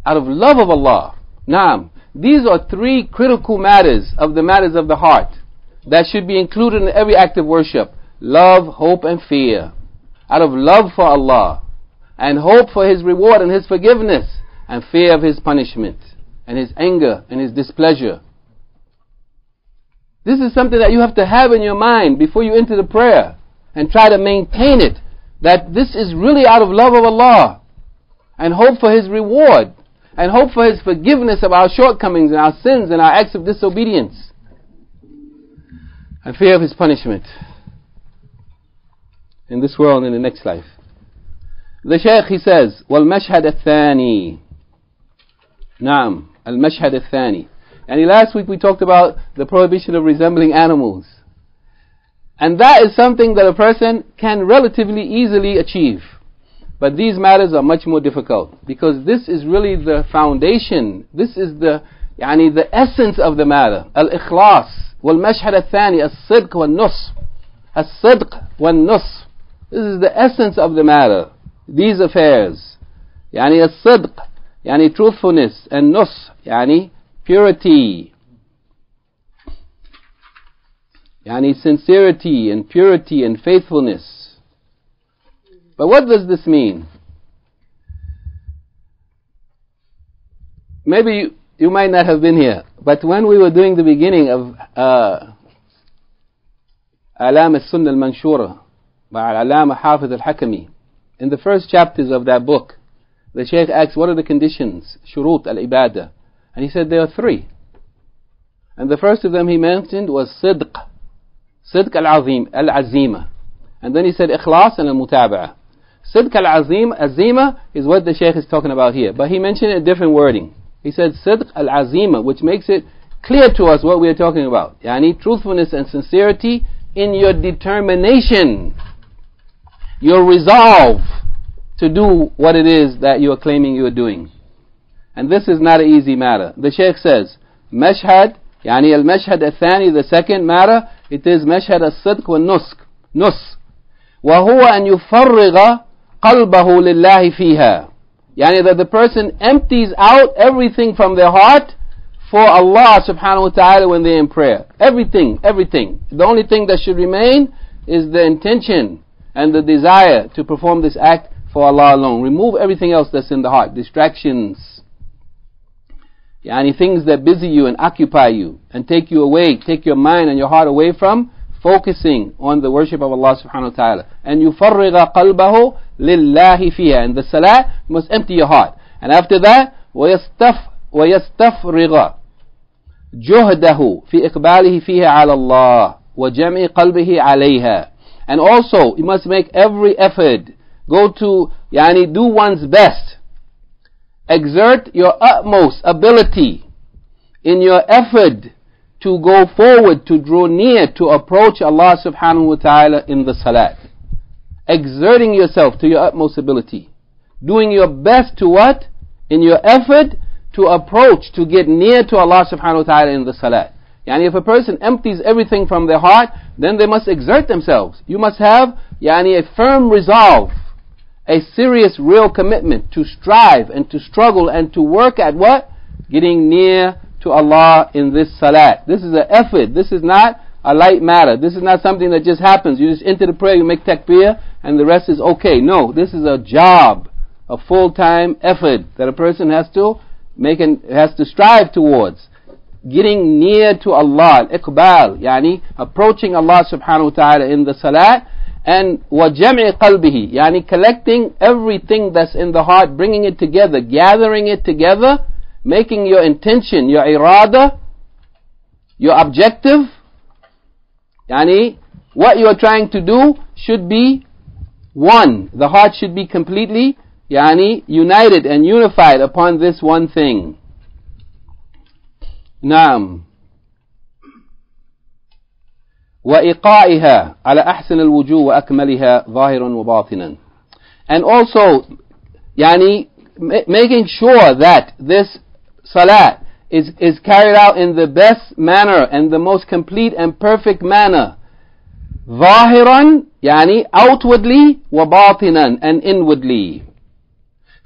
Out of love of Allah. Naam. These are three critical matters of the matters of the heart that should be included in every act of worship. Love, hope, and fear. Out of love for Allah and hope for His reward and His forgiveness and fear of His punishment and His anger and His displeasure. This is something that you have to have in your mind before you enter the prayer and try to maintain it. That this is really out of love of Allah and hope for His reward and hope for His forgiveness of our shortcomings and our sins and our acts of disobedience and fear of His punishment in this world and in the next life. The Shaykh he says, والمشهد الثاني. نعم, المشهد الثاني. And last week we talked about the prohibition of resembling animals. And that is something that a person can relatively easily achieve. But these matters are much more difficult because this is really the foundation. This is the yani the essence of the matter. Al-ikhlas wal-mashhad al-thani al-sidq wal-nush. Al-sidq wal-nush. This is the essence of the matter these affairs يعني الصدق يعني truthfulness النصح يعني purity. يعني sincerity and purity and faithfulness. But what does this mean? Maybe you, you might not have been here but when we were doing the beginning of uh, أعلام السنة المنشورة مع العلامة حافظ الحكمي in the first chapters of that book, the Shaykh asks, What are the conditions? Shurut al ibadah. And he said there are three. And the first of them he mentioned was Sidq. Sidq al azima. And then he said Ikhlas and al mutaba'ah. Sidq al azima is what the Shaykh is talking about here. But he mentioned a different wording. He said Sidq al azima, which makes it clear to us what we are talking about. Yani truthfulness and sincerity in your determination Your resolve to do what it is that you are claiming you are doing. And this is not an easy matter. The Shaykh says, مشهد يعني المشهد الثاني the second matter it is مشهد الصدق والنسك نص وهو أن يفرغ قلبه لله فيها يعني that the person empties out everything from their heart for Allah subhanahu wa ta'ala when they're in prayer. Everything, everything. The only thing that should remain is the intention and the desire to perform this act for Allah alone. Remove everything else that's in the heart. Distractions, Yani things that busy you and occupy you and take you away, take your mind and your heart away from focusing on the worship of Allah subhanahu wa ta'ala. And يفرغ قلبه لله فيها. In the salah, you must empty your heart. And after that, ويستف ويستفرغ جهده في إقباله فيها على الله وجمع قلبه عليها. and also, you must make every effort. Go to, yani do one's best exert your utmost ability in your effort to go forward, to draw near, to approach Allah subhanahu wa ta'ala in the salat. Exerting yourself to your utmost ability. Doing your best to what? In your effort to approach, to get near to Allah subhanahu wa ta'ala in the salat. Yani if a person empties everything from their heart, then they must exert themselves. You must have yani a firm resolve a serious, real commitment to strive and to struggle and to work at what? Getting near to Allah in this salat. This is an effort. This is not a light matter. This is not something that just happens. You just enter the prayer, you make takbir, and the rest is okay. No, this is a job, a full-time effort that a person has to make and has to strive towards Getting near to Allah, iqbal, yani approaching Allah subhanahu wa ta'ala in the salat, and وَجَمْعِ قَلْبِهِ يعني collecting everything that's in the heart, bringing it together, gathering it together, making your intention, your irada, your objective, yani what you are trying to do should be one. The heart should be completely yani united and unified upon this one thing. Naam. وإيقائها على أحسن الوجوه وأكملها ظاهرا وباطنا and also yani ma- making sure that this salat is, is carried out in the best manner and the most complete and perfect manner. ظاهرا يعني outwardly وباطنا and inwardly.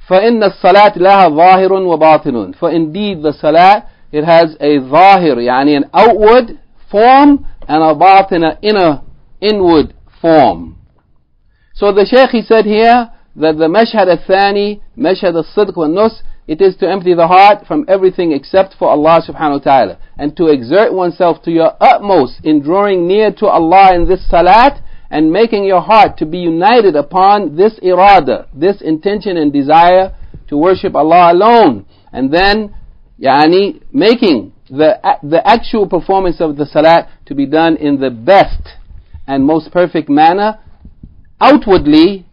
فإن الصلاة لها ظاهر وباطن. For indeed the salat it has a zahir, يعني an outward form, and a an inner, inward form. So the Shaykh, he said here, that the mashhad al-thani, mashhad al-sidq wal-nus, it is to empty the heart from everything except for Allah subhanahu wa ta'ala. And to exert oneself to your utmost in drawing near to Allah in this salat, and making your heart to be united upon this irada, this intention and desire to worship Allah alone. And then yani, making the, the actual performance of the salat to be done in the best and most perfect manner, outwardly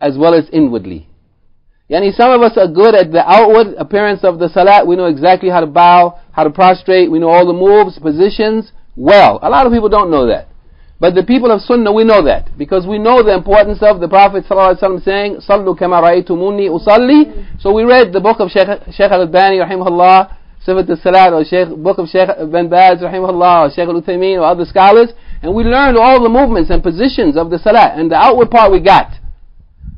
as well as inwardly. Yani some of us are good at the outward appearance of the salat. We know exactly how to bow, how to prostrate. We know all the moves, positions well. A lot of people don't know that. But the people of Sunnah, we know that because we know the importance of the Prophet ﷺ saying, "Sallu kama ra'aytumuni usalli." So we read the book of Sheikh, Sheikh Al-Albani, rahimahullah, Sifat al-Salat, or Sheikh, book of Sheikh Ibn Baz, rahimahullah, or Sheikh Al-Uthaymeen, or other scholars, and we learned all the movements and positions of the Salat, and the outward part we got.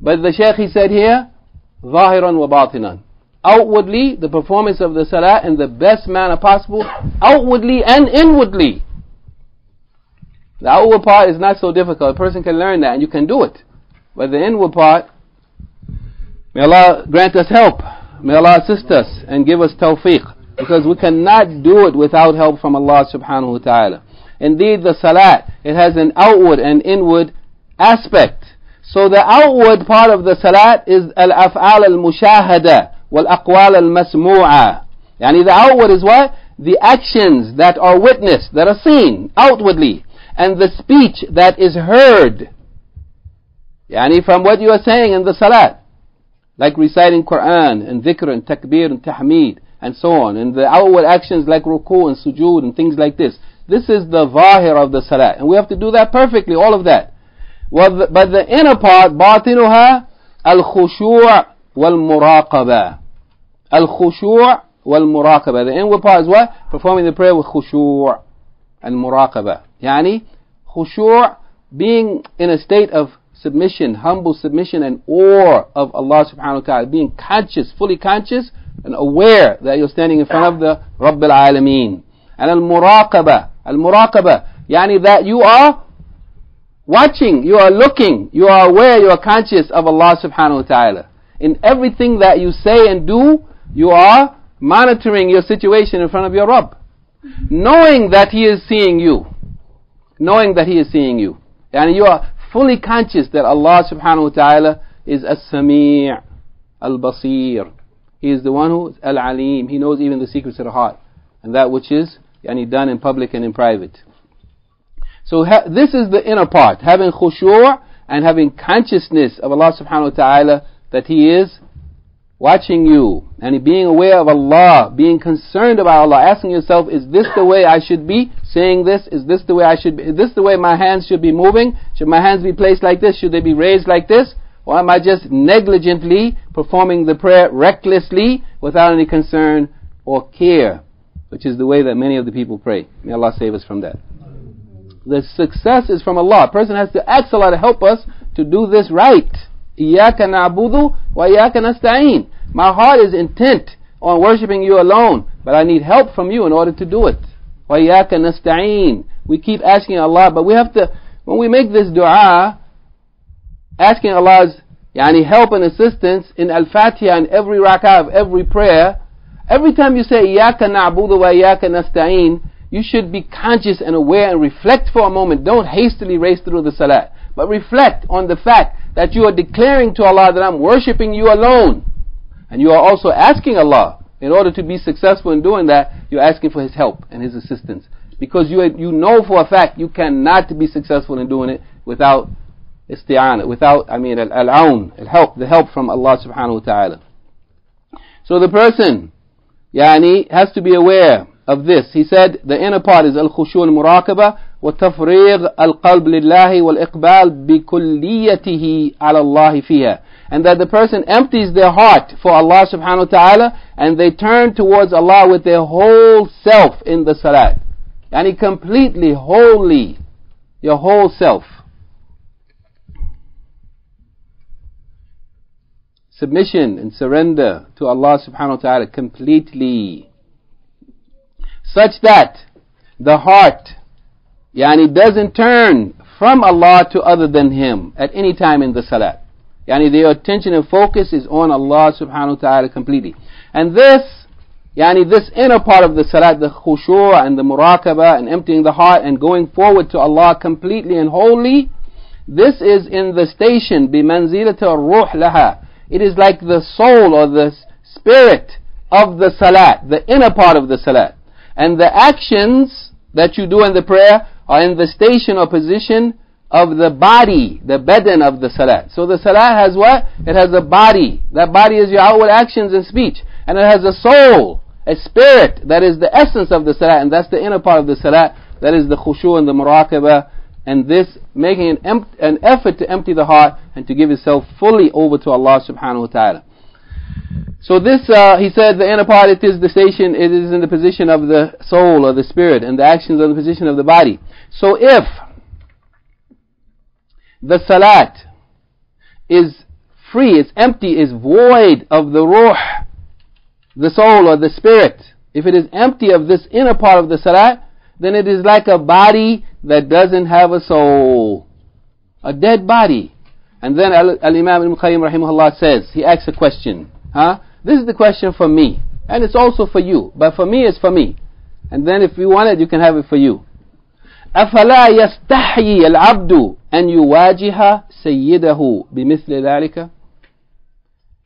But the Sheikh, he said here, "Zahiran wa batinan." Outwardly, the performance of the Salat in the best manner possible, outwardly and inwardly. The outward part is not so difficult. A person can learn that and you can do it. But the inward part, may Allah grant us help. May Allah assist us and give us tawfiq. Because we cannot do it without help from Allah subhanahu wa ta'ala. Indeed, the salat, it has an outward and inward aspect. So the outward part of the salat is al-af'al al-mushahada wal-aqwal al-masmu'a. Yani the outward is what? The actions that are witnessed, that are seen outwardly, and the speech that is heard. Yani from what you are saying in the salat. Like reciting Quran and dhikr and takbir and tahmeed and so on. And the outward actions like ruku and sujood and things like this. This is the zahir of the salat. And we have to do that perfectly, all of that. Well, but the inner part, batinuha, al-khushu' wal-muraqabah. Al-khushu' wal-muraqabah. The inward part is what? Performing the prayer with khushu' and muraqabah. Yani, khushu' being in a state of submission, humble submission and awe of Allah subhanahu wa ta'ala, being conscious, fully conscious and aware that you're standing in front of the Rabb al-Alameen. And al-muraqabah, al-muraqabah, yani that you are watching, you are looking, you are aware, you are conscious of Allah subhanahu wa ta'ala. In everything that you say and do, you are monitoring your situation in front of your Rabb. Knowing that He is seeing you. Knowing that He is seeing you. And you are fully conscious that Allah subhanahu wa ta'ala is as-sami' al-basir. He is the one who is al-alim. He knows even the secrets of the heart. And that which is yani, done in public and in private. So this is the inner part, having khushu' and having consciousness of Allah subhanahu wa ta'ala that He is watching you and being aware of Allah, being concerned about Allah, asking yourself, is this the way I should be saying this? Is this the way I should be? Is this the way my hands should be moving? Should my hands be placed like this? Should they be raised like this? Or am I just negligently performing the prayer recklessly without any concern or care? Which is the way that many of the people pray. May Allah save us from that. The success is from Allah. A person has to ask Allah to help us to do this right. Iyaka na'budu wa iyaka nasta'een. My heart is intent on worshiping you alone, but I need help from you in order to do it. Wa iyaka nasta'een. We keep asking Allah, but we have to, when we make this dua, asking Allah's يعني, help and assistance in Al-Fatiha and every rak'ah of every prayer, every time you say Iyaka na'budu wa iyaka nasta'een, you should be conscious and aware and reflect for a moment. Don't hastily race through the salat, but reflect on the fact that you are declaring to Allah that I'm worshipping you alone. And you are also asking Allah, in order to be successful in doing that, you're asking for His help and His assistance. Because you, you know for a fact you cannot be successful in doing it without isti'ana, without, I mean, al-aun, help, the help from Allah subhanahu wa ta'ala. So the person, yani, has to be aware of this. He said the inner part is al-khushu' al-muraqaba وتفريغ القلب لله والإقبال بكليته على الله فيها and that the person empties their heart for Allah subhanahu wa ta'ala and they turn towards Allah with their whole self in the salat yani completely wholly your whole self submission and surrender to Allah subhanahu wa ta'ala completely such that the heart yani doesn't turn from Allah to other than Him at any time in the salat. Yani their attention and focus is on Allah subhanahu wa ta'ala completely. And this, yani this inner part of the salat, the khushu' and the muraqabah and emptying the heart and going forward to Allah completely and wholly, this is in the station, بِمَنْزِلَةِ الرُّوحِ لَهَا. It is like the soul or the spirit of the salat, the inner part of the salat. And the actions that you do in the prayer are in the station or position of the body, the badan of the salat. So the salat has what? It has a body. That body is your outward actions and speech. And it has a soul, a spirit, that is the essence of the salat, and that's the inner part of the salat, that is the khushu and the muraqabah, and this making an, an effort to empty the heart and to give yourself fully over to Allah subhanahu wa ta'ala. So this, uh, he said, the part, it is the station, it is in the position of the soul or the spirit, and the actions are in the position of the body. So if the salat is free, is empty, is void of the ruh, the soul or the spirit, if it is empty of this inner part of the salat, then it is like a body that doesn't have a soul. A dead body. And then Al-Imam Al-Qayyim rahimahullah says, he asks a question, huh? This is the question for me. And it's also for you. But for me, it's for me. And then if you want it, you can have it for you. أفلا يستحيي العبد أن يواجه سيده بمثل ذلك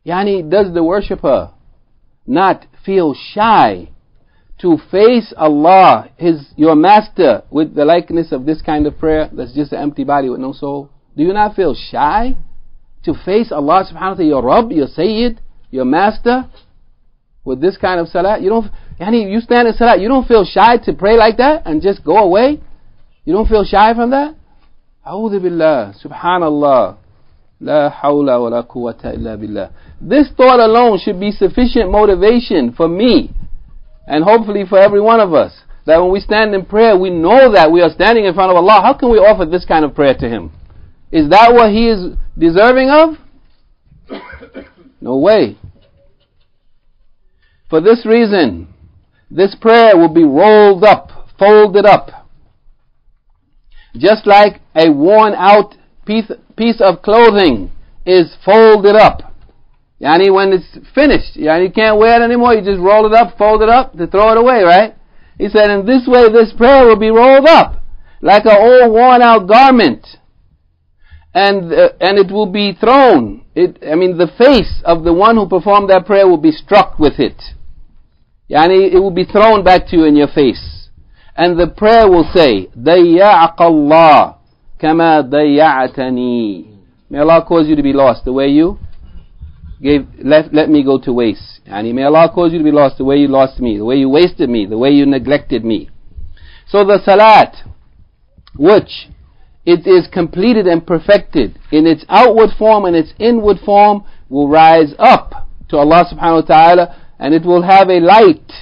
يعني does the worshipper not feel shy to face Allah, his your master, with the likeness of this kind of prayer that's just an empty body with no soul? Do you not feel shy to face Allah subhanahu wa ta'ala, your Rabb, your Sayyid, your master with this kind of salah? You don't, yani you stand in salat, you don't feel shy to pray like that and just go away? You don't feel shy from that? A'udhu billah, subhanallah. La hawla wa la quwwata illa billah. This thought alone should be sufficient motivation for me and hopefully for every one of us. That when we stand in prayer, we know that we are standing in front of Allah. How can we offer this kind of prayer to Him? Is that what He is deserving of? No way. For this reason, this prayer will be rolled up, folded up. Just like a worn out piece, piece of clothing is folded up. Yani when it's finished, yani you can't wear it anymore, you just roll it up, fold it up to throw it away, right? He said, in this way this prayer will be rolled up like an old worn out garment And, uh, and it will be thrown. It, I mean, the face of the one who performed that prayer will be struck with it. Yani it will be thrown back to you in your face. And the prayer will say, ضَيَّعَقَ اللَّهِ كَمَا ضَيَّعَتَنِي May Allah cause you to be lost the way you gave, let, let me go to waste. Yani may Allah cause you to be lost the way you lost me, the way you wasted me, the way you neglected me. So the salat, which it is completed and perfected. In its outward form and its inward form will rise up to Allah subhanahu wa ta'ala and it will have a light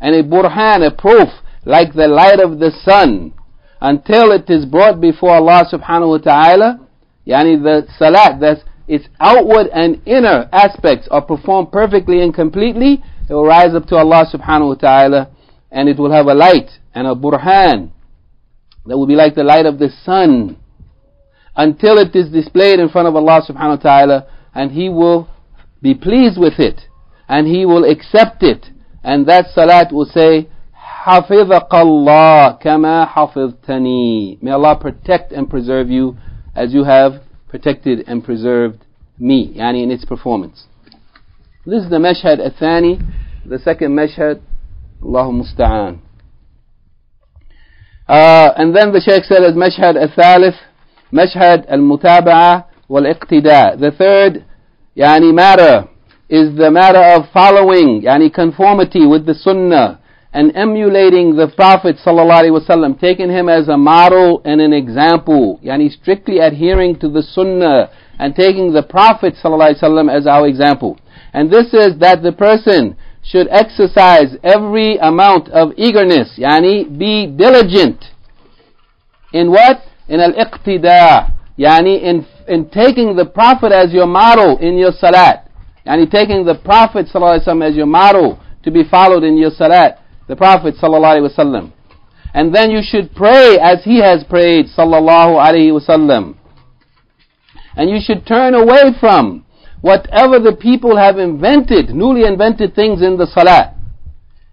and a burhan, a proof like the light of the sun. Until it is brought before Allah subhanahu wa ta'ala yani the salat that's its outward and inner aspects are performed perfectly and completely it will rise up to Allah subhanahu wa ta'ala and it will have a light and a burhan that will be like the light of the sun until it is displayed in front of Allah subhanahu wa ta'ala and He will be pleased with it and He will accept it and that salat will say حفظك الله كما حفظتني May Allah protect and preserve you as you have protected and preserved me يعني in its performance This is the mashhad الثاني the second mashhad الله المستعان Uh, and then the Shaykh said at Mashhad al-Thalith, Mashhad al-Mutaba'a wal-Iqtida. The third yani matter is the matter of following, yani conformity with the Sunnah and emulating the Prophet wasallam, taking him as a model and an example, yani strictly adhering to the Sunnah and taking the Prophet wasallam as our example. And this is that the person should exercise every amount of eagerness, yani be diligent in what? In al-iqtida, yani in, in taking the Prophet as your model in your salat. Yani taking the Prophet as your model to be followed in your salat. The Prophet ﷺ. And then you should pray as he has prayed sallallahu alaihi wasallam. And you should turn away from whatever the people have invented, newly invented things in the salah.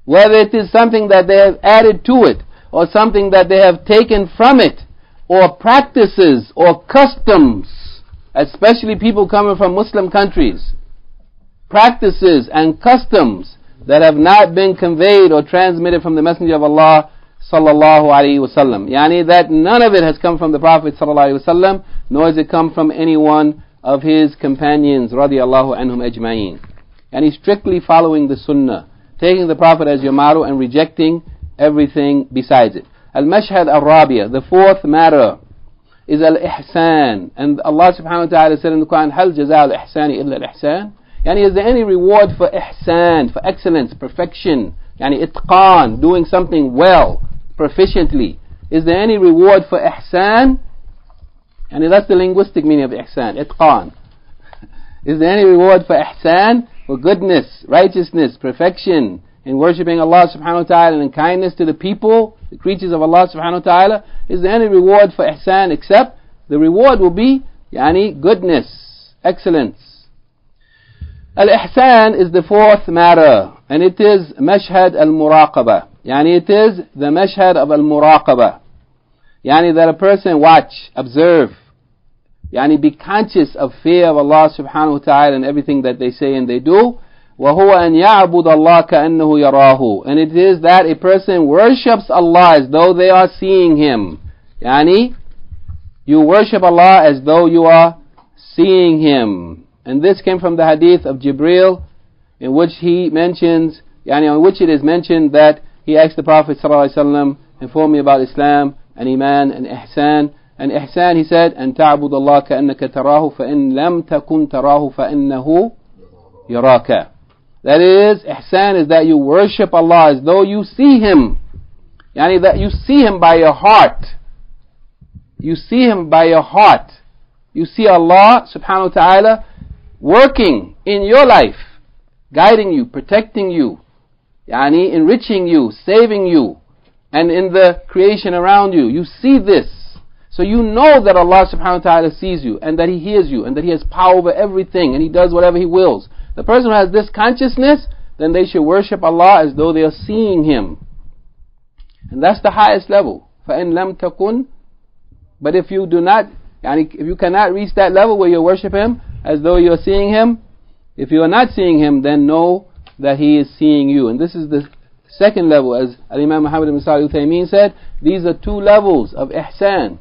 Whether it is something that they have added to it, or something that they have taken from it, or practices, or customs, especially people coming from Muslim countries, practices and customs that have not been conveyed or transmitted from the Messenger of Allah sallallahu alaihi wasallam. Yani that none of it has come from the Prophet sallallahu alaihi wasallam, nor has it come from anyone of his companions radiallahu anhum ajma'in. And he's strictly following the sunnah, taking the Prophet as your model and rejecting everything besides it. Al-Mashhad al-Rabia, the fourth matter, is al-ihsan. And Allah subhanahu wa ta'ala said in the Quran, هل جزاء الإحسان إلا الإحسان? Yani is there any reward for ihsan, for excellence, perfection? Yani itqan, doing something well, proficiently. Is there any reward for ihsan? and that's the linguistic meaning of ihsan, itqan. Is there any reward for ihsan? For goodness, righteousness, perfection, in worshipping Allah subhanahu wa ta'ala and in kindness to the people, the creatures of Allah subhanahu wa ta'ala? Is there any reward for ihsan except the reward will be yani goodness, excellence. Al-ihsan is the fourth matter, and it is mashhad al-muraqabah. Yani it is the mashhad of al-muraqabah. Yani that a person watch, observe, yani be conscious of fear of Allah subhanahu wa ta'ala and everything that they say and they do. وهو أن يعبد الله كأنه يراه and it is that a person worships Allah as though they are seeing him yani you worship Allah as though you are seeing him and this came from the hadith of Jibril in which he mentions yani in which it is mentioned that he asked the Prophet ﷺ inform me about Islam and Iman and Ihsan and Ihsan he said أن تعبد الله كأنك تراه فإن لم تكن تراه فإنه يراك that is, ihsan is that you worship Allah as though you see Him. Yani that you see Him by your heart. You see Him by your heart. You see Allah subhanahu wa ta'ala working in your life, guiding you, protecting you, yani enriching you, saving you, and in the creation around you. You see this. So you know that Allah subhanahu wa ta'ala sees you, and that He hears you, and that He has power over everything, and He does whatever He wills. The person who has this consciousness, then they should worship Allah as though they are seeing Him. And that's the highest level. فَإِن لَمْ تَكُنْ But if you do not, if you cannot reach that level where you worship Him as though you are seeing Him, if you are not seeing Him, then know that He is seeing you. And this is the second level, as Imam Muhammad ibn Salih Uthaymeen said, these are two levels of ihsan.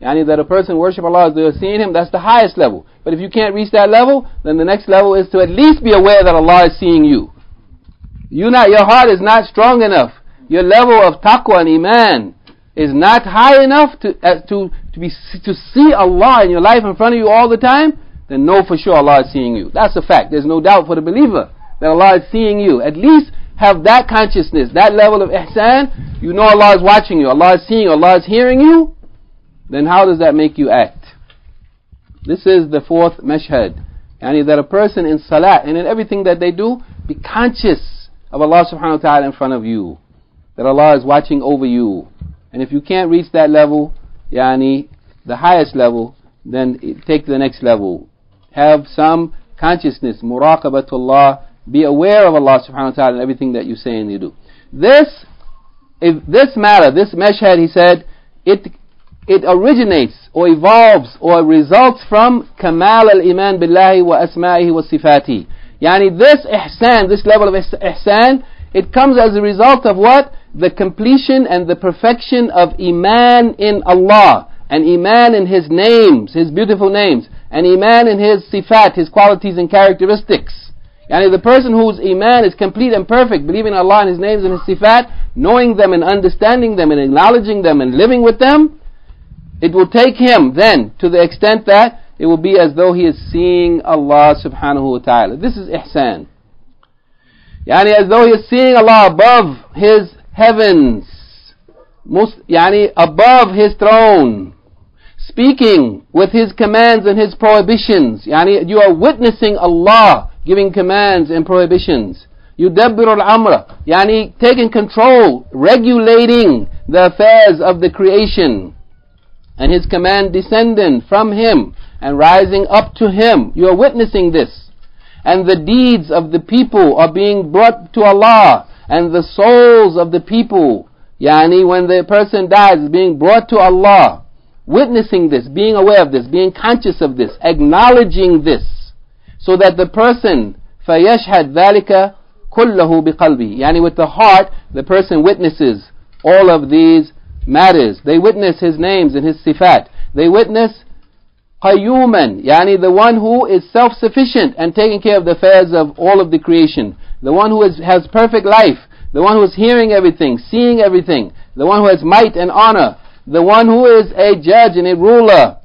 Yani that a person worship Allah as they are seeing Him, that's the highest level. But if you can't reach that level, then the next level is to at least be aware that Allah is seeing you. You not, your heart is not strong enough. Your level of taqwa and iman is not high enough to, uh, to, to, be, to see Allah in your life in front of you all the time, then know for sure Allah is seeing you. That's a fact. There's no doubt for the believer that Allah is seeing you. At least have that consciousness, that level of ihsan. You know Allah is watching you. Allah is seeing you. Allah is hearing you. Then how does that make you act? This is the fourth mashhad. Yani that a person in salat and in everything that they do, be conscious of Allah subhanahu wa ta'ala in front of you. That Allah is watching over you. And if you can't reach that level, yani the highest level, then take the next level. Have some consciousness, muraqabatullah, be aware of Allah subhanahu wa ta'ala in everything that you say and you do. This, if this matter, this mashhad, he said, it it originates or evolves or results from kamal al-iman billahi wa asma'ihi wa sifati. Yani this ihsan, this level of ihsan, it comes as a result of what? The completion and the perfection of iman in Allah and iman in His names, His beautiful names, and iman in His sifat, His qualities and characteristics. Yani the person whose iman is complete and perfect, believing in Allah and His names and His sifat, knowing them and understanding them and acknowledging them and living with them, it will take him then to the extent that it will be as though he is seeing Allah subhanahu wa ta'ala. This is ihsan. Yani as though he is seeing Allah above his heavens, yani above his throne, speaking with his commands and his prohibitions. Yani you are witnessing Allah giving commands and prohibitions. يدبر الأمر يعني taking control, regulating the affairs of the creation and his command descending from him and rising up to him. You are witnessing this. And the deeds of the people are being brought to Allah and the souls of the people, yani when the person dies, is being brought to Allah. Witnessing this, being aware of this, being conscious of this, acknowledging this, so that the person فَيَشْهَدْ ذَلِكَ كُلَّهُ بِقَلْبِهِ Yani with the heart, the person witnesses all of these matters. They witness His names and His sifat. They witness qayyuman, yani the one who is self-sufficient and taking care of the affairs of all of the creation. The one who is, has perfect life. The one who is hearing everything, seeing everything. The one who has might and honor. The one who is a judge and a ruler.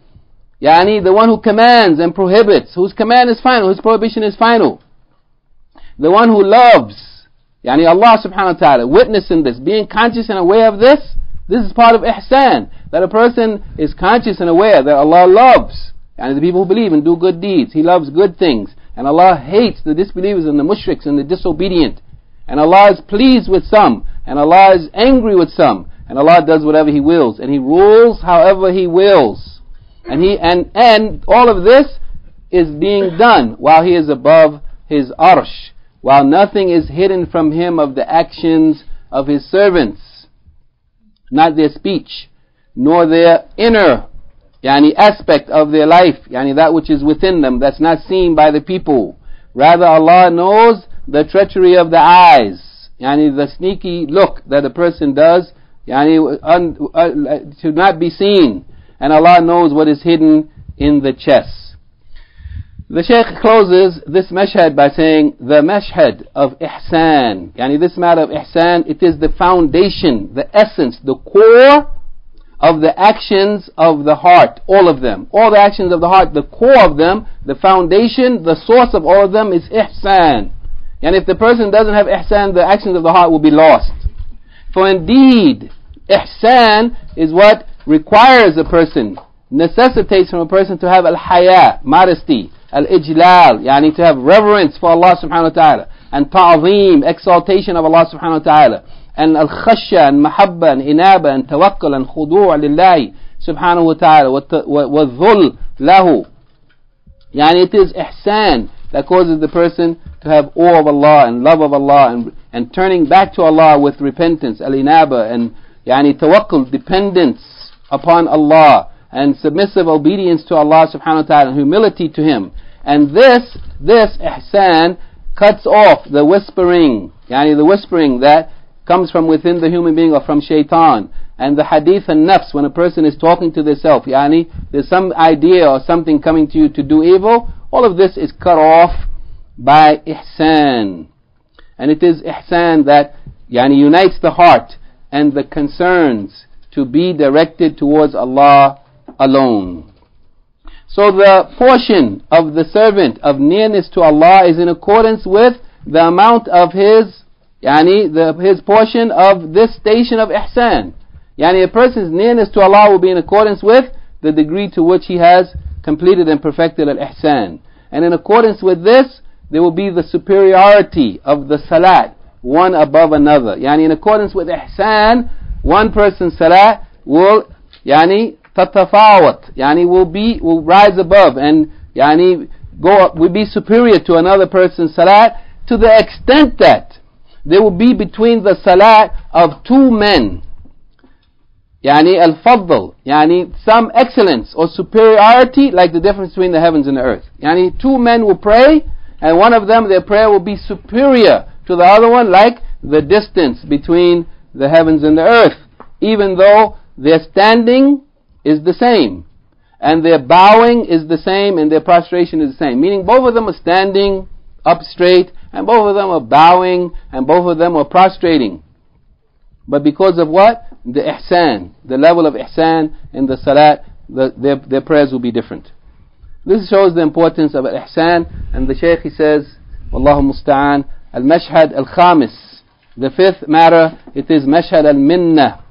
Yani the one who commands and prohibits, whose command is final, whose prohibition is final. The one who loves. Yani Allah subhanahu wa ta'ala, witnessing this, being conscious and aware of this, this is part of ihsan, that a person is conscious and aware that Allah loves, and the people who believe and do good deeds. He loves good things. And Allah hates the disbelievers and the mushriks and the disobedient. And Allah is pleased with some, and Allah is angry with some, and Allah does whatever He wills, and He rules however He wills. And He, and, and all of this is being done while He is above His arsh, while nothing is hidden from Him of the actions of His servants not their speech, nor their inner yani aspect of their life, yani that which is within them, that's not seen by the people. Rather, Allah knows the treachery of the eyes, yani the sneaky look that a person does, yani un, uh, to not be seen. And Allah knows what is hidden in the chest. The Shaykh closes this mashhad by saying, the mashhad of ihsan, yani this matter of ihsan, it is the foundation, the essence, the core of the actions of the heart, all of them. All the actions of the heart, the core of them, the foundation, the source of all of them is ihsan. And if the person doesn't have ihsan, the actions of the heart will be lost. For indeed, ihsan is what requires a person, necessitates from a person to have al-haya, modesty, al-ijlal, yani to have reverence for Allah subhanahu wa ta'ala, and ta'zeem, exaltation of Allah subhanahu wa ta'ala, and al-khashya, and mahabba, and inaba, and tawakkul, and khudu' lillahi subhanahu wa ta'ala, wa dhul lahu. Yani it is ihsan that causes the person to have awe of Allah and love of Allah and, and turning back to Allah with repentance, al-inaba, and yani tawakkul, dependence upon Allah and submissive obedience to Allah subhanahu wa ta'ala and humility to Him. And this, this ihsan cuts off the whispering, yani the whispering that comes from within the human being or from shaitan. And the hadith an-nafs, when a person is talking to themselves, yani there's some idea or something coming to you to do evil, all of this is cut off by ihsan. And it is ihsan that yani unites the heart and the concerns to be directed towards Allah alone. So the portion of the servant of nearness to Allah is in accordance with the amount of his, yani the, his portion of this station of ihsan. Yani a person's nearness to Allah will be in accordance with the degree to which he has completed and perfected al-ihsan. And in accordance with this, there will be the superiority of the salat, one above another. Yani in accordance with ihsan, one person's salat will, yani, tatafawat, yani will be, will rise above and yani go up, will be superior to another person's salat to the extent that there will be between the salat of two men. Yani al-faddal, yani some excellence or superiority like the difference between the heavens and the earth. Yani two men will pray and one of them, their prayer will be superior to the other one like the distance between the heavens and the earth. Even though their standing is the same. And their bowing is the same and their prostration is the same. Meaning both of them are standing up straight, and both of them are bowing, and both of them are prostrating. But because of what? The ihsan, the level of ihsan in the salat, the, their, their prayers will be different. This shows the importance of ihsan, and the Shaykh he says, Wallahu musta'an, al-mashhad al-khamis. The fifth matter, it is mashhad al-minna.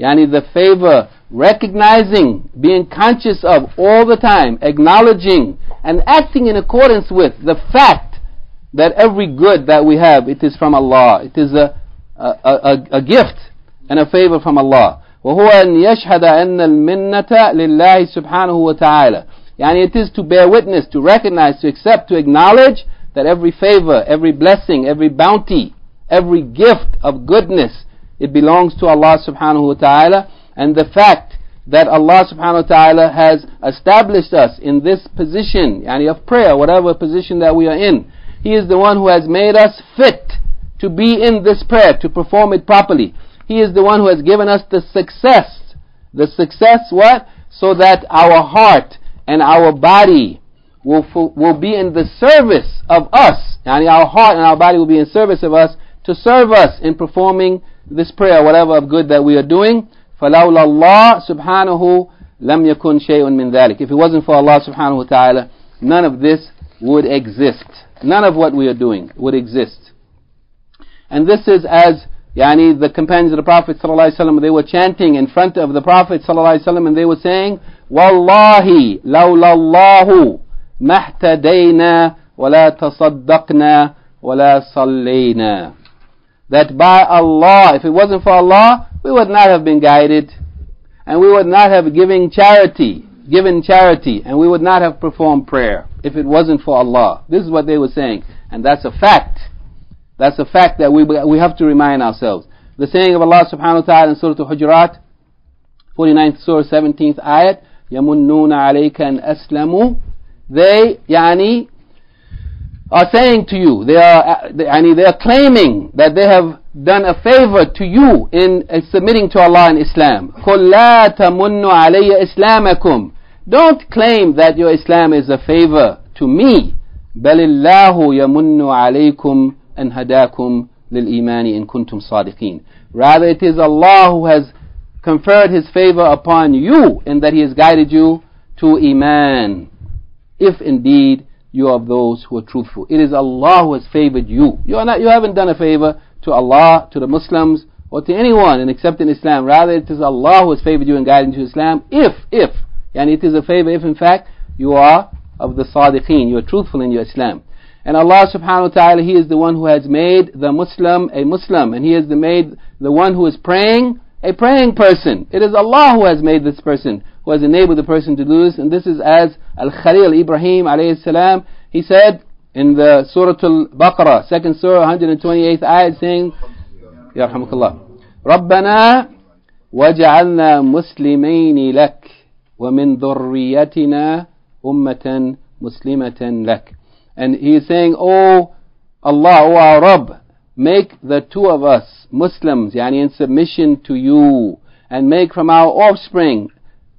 Yani the favor, recognizing, being conscious of all the time, acknowledging and acting in accordance with the fact that every good that we have, it is from Allah. It is a, a, a, a gift and a favor from Allah. وهو أن يشهد أن المنة لله سبحانه وتعالى يعني it is to bear witness, to recognize, to accept, to acknowledge that every favor, every blessing, every bounty, every gift of goodness, it belongs to Allah subhanahu wa ta'ala. And the fact that Allah subhanahu wa ta'ala has established us in this position, yani of prayer, whatever position that we are in, He is the one who has made us fit to be in this prayer, to perform it properly. He is the one who has given us the success. The success what? So that our heart and our body will, will be in the service of us. Yani our heart and our body will be in service of us to serve us in performing this prayer, whatever of good that we are doing. فَلَوْلَا اللَّهِ سُبْحَانَهُ لَمْ يَكُنْ شَيْءٌ مِنْ ذَلِكَ If it wasn't for Allah subhanahu wa ta'ala, none of this would exist. None of what we are doing would exist. And this is as Yani the companions of the Prophet ﷺ, they were chanting in front of the Prophet ﷺ and they were saying, Wallahi, lawla Allahu, mahtadayna, wala tasaddaqna, wala sallayna. That by Allah, if it wasn't for Allah, we would not have been guided, and we would not have given charity, given charity, and we would not have performed prayer if it wasn't for Allah. This is what they were saying, and that's a fact. That's a fact that we, we have to remind ourselves. The saying of Allah subhanahu wa ta'ala in Surah Al-Hujurat, 49th Surah, 17th ayat, يَمُنُّونَ عَلَيْكَ أَنْ أَسْلَمُوا They, yani, are saying to you, they are, yani, they are claiming that they have done a favor to you in uh, submitting to Allah in Islam. قُلْ لَا تَمُنُّ عَلَيَّ إِسْلَامَكُمْ Don't claim that your Islam is a favor to me. بَلِ اللَّهُ يَمُنُّ عَلَيْكُمْ أن هداكم للإيمان إن كنتم صادقين. Rather it is Allah who has conferred His favor upon you in that He has guided you to Iman. If indeed you are of those who are truthful. It is Allah who has favored you. You, are not, you haven't done a favor to Allah, to the Muslims, or to anyone in accepting Islam. Rather it is Allah who has favored you in guiding you to Islam. If, if, and it is a favor if in fact you are of the Sadiqeen, you are truthful in your Islam. And Allah subhanahu wa ta'ala, He is the one who has made the Muslim a Muslim. And He has made the one who is praying a praying person. It is Allah who has made this person, who has enabled the person to do this. And this is as Al-Khalil Ibrahim alayhi salam, he said in the Surah Al-Baqarah, second surah, 128th ayat, saying, يرحمك الله ربنا وجعلنا مسلمين لك ومن ذريتنا أمة مسلمة لك and he is saying, Oh Allah, O our Rabb, make the two of us Muslims, yani in submission to you, and make from our offspring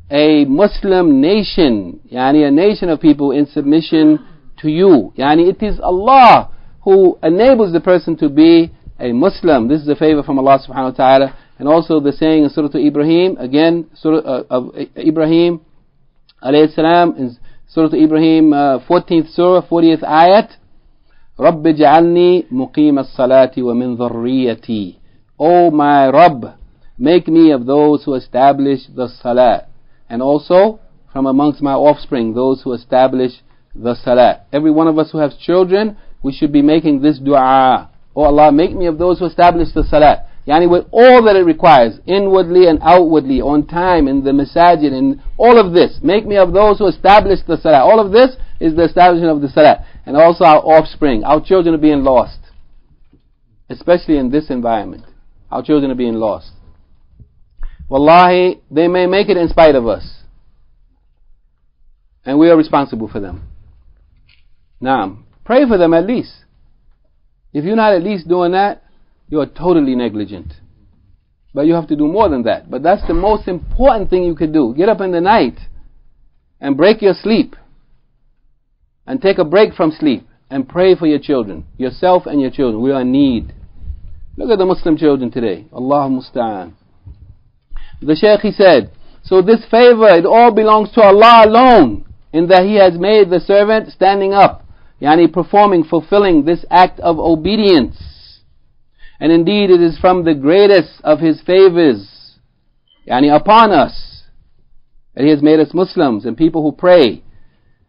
a Muslim nation, yani a nation of people in submission to you. Yani it is Allah who enables the person to be a Muslim. This is a favor from Allah subhanahu wa ta'ala. And also the saying in Surah Ibrahim, again, Surah uh, of Ibrahim alayhi salam, Surah Ibrahim, uh, 14th Surah, 40th ayat. رب اجعلني مقيم الصلاة ومن ذريتي. O my Rabb, make me of those who establish the salah. and also from amongst my offspring, those who establish the salah. Every one of us who has children, we should be making this dua. Oh Allah, make me of those who establish the salah. Yani with all that it requires, inwardly and outwardly, on time, in the masajid, in all of this. Make me of those who establish the salah. All of this is the establishment of the salah. And also our offspring. Our children are being lost. Especially in this environment. Our children are being lost. Wallahi, they may make it in spite of us. And we are responsible for them. Now, pray for them at least. If you're not at least doing that, you are totally negligent. But you have to do more than that. But that's the most important thing you could do. Get up in the night and break your sleep and take a break from sleep and pray for your children, yourself and your children. We are in need. Look at the Muslim children today. Allah musta'an. The Shaykh he said, so this favor, it all belongs to Allah alone, in that He has made the servant standing up, yani performing, fulfilling this act of obedience. And indeed it is from the greatest of His favors, yani upon us, that He has made us Muslims and people who pray.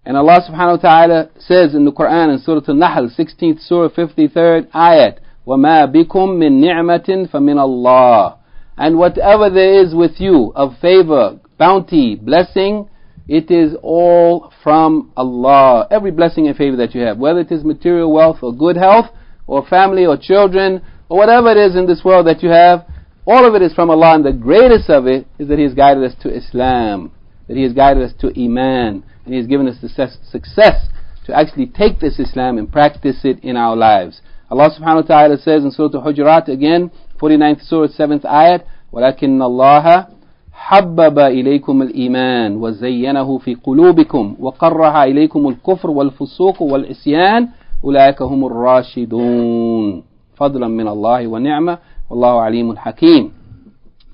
And Allah subhanahu wa ta'ala says in the Quran in Surah Al-Nahl, 16th Surah, 53rd ayat, وَمَا بِكُم مِّن نِعْمَةٍ فَمِنَ اللَّهِ and whatever there is with you of favor, bounty, blessing, it is all from Allah. Every blessing and favor that you have, whether it is material wealth or good health, or family or children, or whatever it is in this world that you have, all of it is from Allah, and the greatest of it is that He has guided us to Islam, that He has guided us to Iman, and He has given us the success to actually take this Islam and practice it in our lives. Allah subhanahu wa ta'ala says in Surah Al-Hujurat again, 49th Surah, 7th ayat, وَلَكِنَّ اللَّهَ حبب إليكم الإيمان وزينه في قلوبكم وقرح إليكم الكفر والفسوق والعصيان أولئك هم الراشدون فضلا من الله ونعمة والله عليم حكيم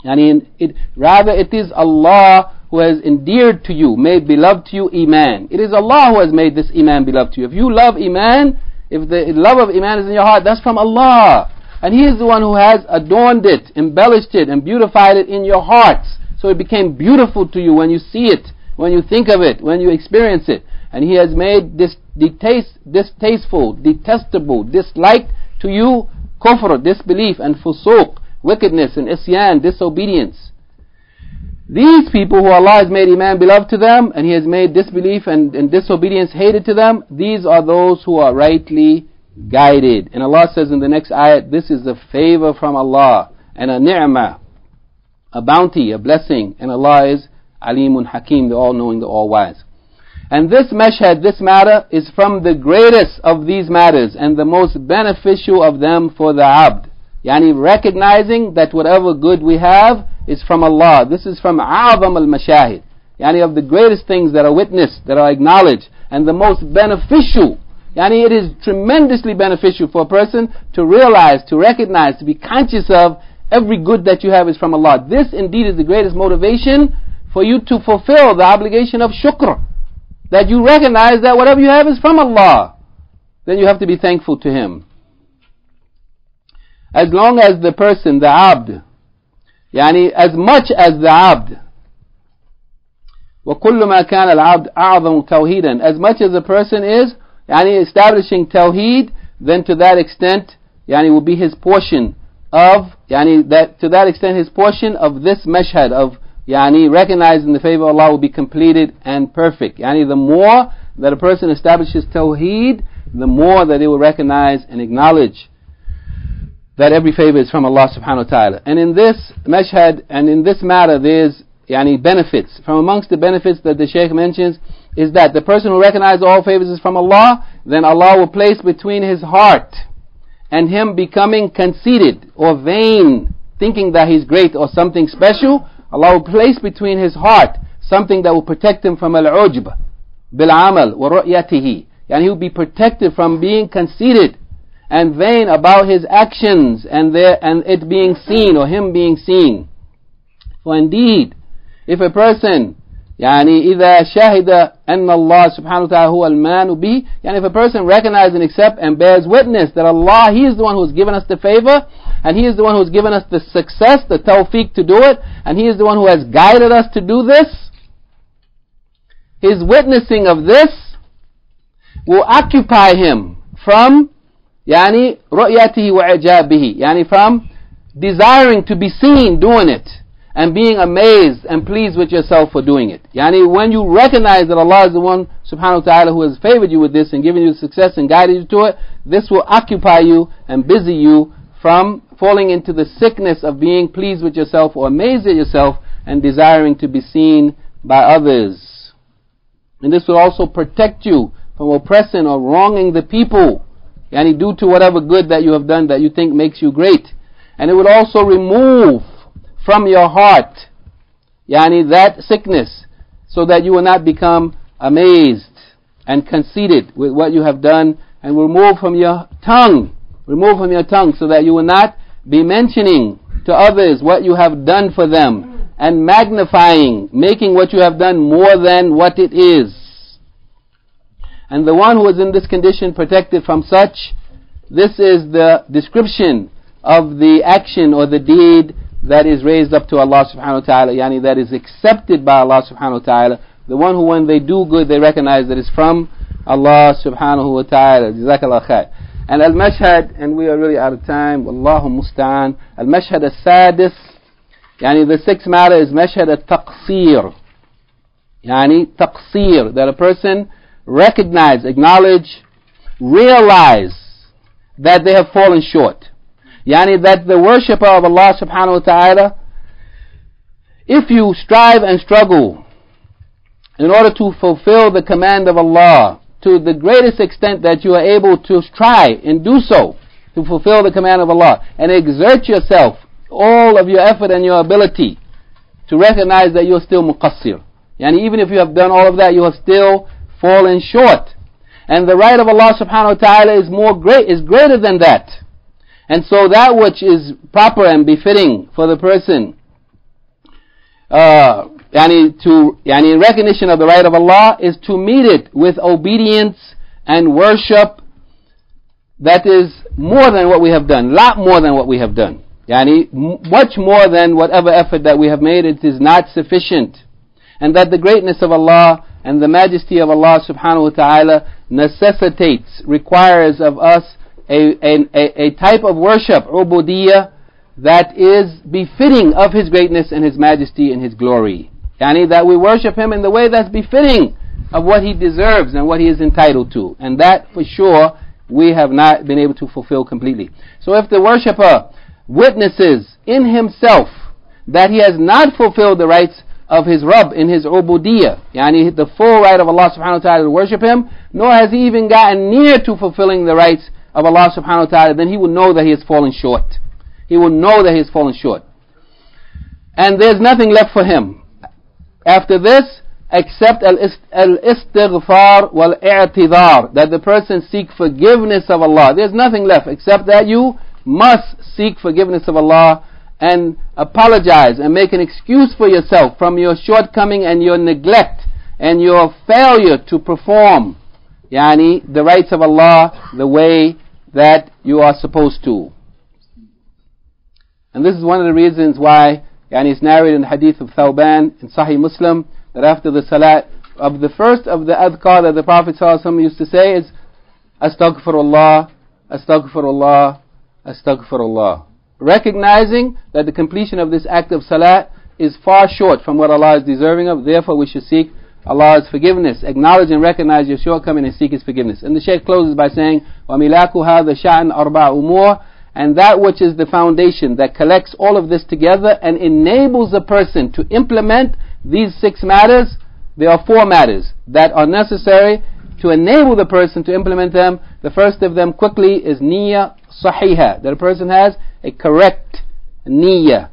يعني it, rather it is Allah who has endeared to you, made beloved to you Iman. It is Allah who has made this Iman beloved to you. If you love Iman, if the love of Iman is in your heart, that's from Allah. And He is the one who has adorned it, embellished it, and beautified it in your hearts. So it became beautiful to you when you see it, when you think of it, when you experience it. And He has made this detaste, distasteful, detestable, disliked to you kufr, disbelief, and fusuq, wickedness, and isyan, disobedience. These people who Allah has made Iman beloved to them, and He has made disbelief and, and disobedience hated to them, these are those who are rightly guided. And Allah says in the next ayat, this is a favor from Allah and a ni'mah, a bounty, a blessing. And Allah is Alimun Hakim, the all-knowing, the all-wise. And this mashhad, this matter, is from the greatest of these matters and the most beneficial of them for the abd. Yani recognizing that whatever good we have is from Allah. This is from A'zam al-Mashahid. Yani of the greatest things that are witnessed, that are acknowledged, and the most beneficial Yani it is tremendously beneficial for a person to realize, to recognize, to be conscious of every good that you have is from Allah. This indeed is the greatest motivation for you to fulfill the obligation of shukr. That you recognize that whatever you have is from Allah. Then you have to be thankful to Him. As long as the person, the abd, yani as much as the abd, وكل ما كان العبد أعظم توحيدا as much as a person is yani establishing tawheed, then to that extent, yani will be his portion of, yani that to that extent his portion of this mashhad of yani recognizing the favor of Allah will be completed and perfect. Yani the more that a person establishes tawheed, the more that they will recognize and acknowledge that every favor is from Allah subhanahu wa ta'ala. And in this mashhad and in this matter there's yani benefits. From amongst the benefits that the Shaykh mentions is that the person who recognizes all favors is from Allah, then Allah will place between his heart and him becoming conceited or vain, thinking that he's great or something special, Allah will place between his heart something that will protect him from al-ujb, bil-amal wa ru'yatihi. And he will be protected from being conceited and vain about his actions and their, and it being seen or him being seen. For indeed, if a person يعني إذا شهد أن الله سبحانه وتعالى هو المان به يعني if a person recognizes and accepts and bears witness that Allah He is the one who has given us the favor and He is the one who has given us the success, the tawfiq to do it and He is the one who has guided us to do this his witnessing of this will occupy him from يعني رؤيته وإعجابه يعني from desiring to be seen doing it and being amazed and pleased with yourself for doing it. Yani when you recognize that Allah is the one subhanahu wa ta'ala who has favored you with this and given you success and guided you to it, this will occupy you and busy you from falling into the sickness of being pleased with yourself or amazed at yourself and desiring to be seen by others. And this will also protect you from oppressing or wronging the people, yani due to whatever good that you have done that you think makes you great. And it will also remove from your heart, yani that sickness, so that you will not become amazed and conceited with what you have done and remove from your tongue, remove from your tongue so that you will not be mentioning to others what you have done for them and magnifying, making what you have done more than what it is. And the one who is in this condition protected from such, this is the description of the action or the deed that is raised up to Allah subhanahu wa ta'ala, yani that is accepted by Allah subhanahu wa ta'ala. The one who when they do good they recognize that it's from Allah subhanahu wa ta'ala. Jazakallah khair. And al-mashhad, and we are really out of time, Wallahu musta'an. Al-mashhad al-sadis, yani the sixth matter is mashhad al-taqsir. Yani taqsir, that a person recognize, acknowledge, realize that they have fallen short. Yani that the worshipper of Allah subhanahu wa ta'ala, if you strive and struggle in order to fulfill the command of Allah to the greatest extent that you are able to try and do so to fulfill the command of Allah and exert yourself, all of your effort and your ability to recognize that you're still muqassir. And even if you have done all of that, you have still fallen short. And the right of Allah subhanahu wa ta'ala is more great, is greater than that. And so that which is proper and befitting for the person, uh, yani to, yani in recognition of the right of Allah is to meet it with obedience and worship that is more than what we have done, a lot more than what we have done. Yani much more than whatever effort that we have made, it is not sufficient. And that the greatness of Allah and the majesty of Allah subhanahu wa ta'ala necessitates, requires of us a, a, a type of worship, ubudiyah, that is befitting of His greatness and His majesty and His glory. Yani that we worship Him in the way that's befitting of what He deserves and what He is entitled to. And that for sure we have not been able to fulfill completely. So if the worshipper witnesses in himself that he has not fulfilled the rights of his Rabb in his ubudiyah, yani the full right of Allah subhanahu wa ta'ala to worship him, nor has he even gotten near to fulfilling the rights of Allah subhanahu wa ta'ala, then he will know that he has fallen short. He will know that he has fallen short. And there's nothing left for him. After this, except al-istighfar wal-i'tidar, that the person seek forgiveness of Allah. There's nothing left except that you must seek forgiveness of Allah and apologize and make an excuse for yourself from your shortcoming and your neglect and your failure to perform yani the rights of Allah the way that you are supposed to. And this is one of the reasons why yani it's narrated in the hadith of Thawban in Sahih Muslim that after the salat of the first of the adhkar that the Prophet used to say is Astaghfirullah, Astaghfirullah, Astaghfirullah. Recognizing that the completion of this act of salat is far short from what Allah is deserving of, therefore we should seek Allah's forgiveness. Acknowledge and recognize your shortcoming and seek His forgiveness. And the Shaykh closes by saying, وَمِلَاكُ هَذَا شَأْنْ أَرْبَعُ أُمُورٍ And that which is the foundation that collects all of this together and enables a person to implement these six matters, there are four matters that are necessary to enable the person to implement them. The first of them quickly is niyyah sahiha, that a person has a correct niyyah.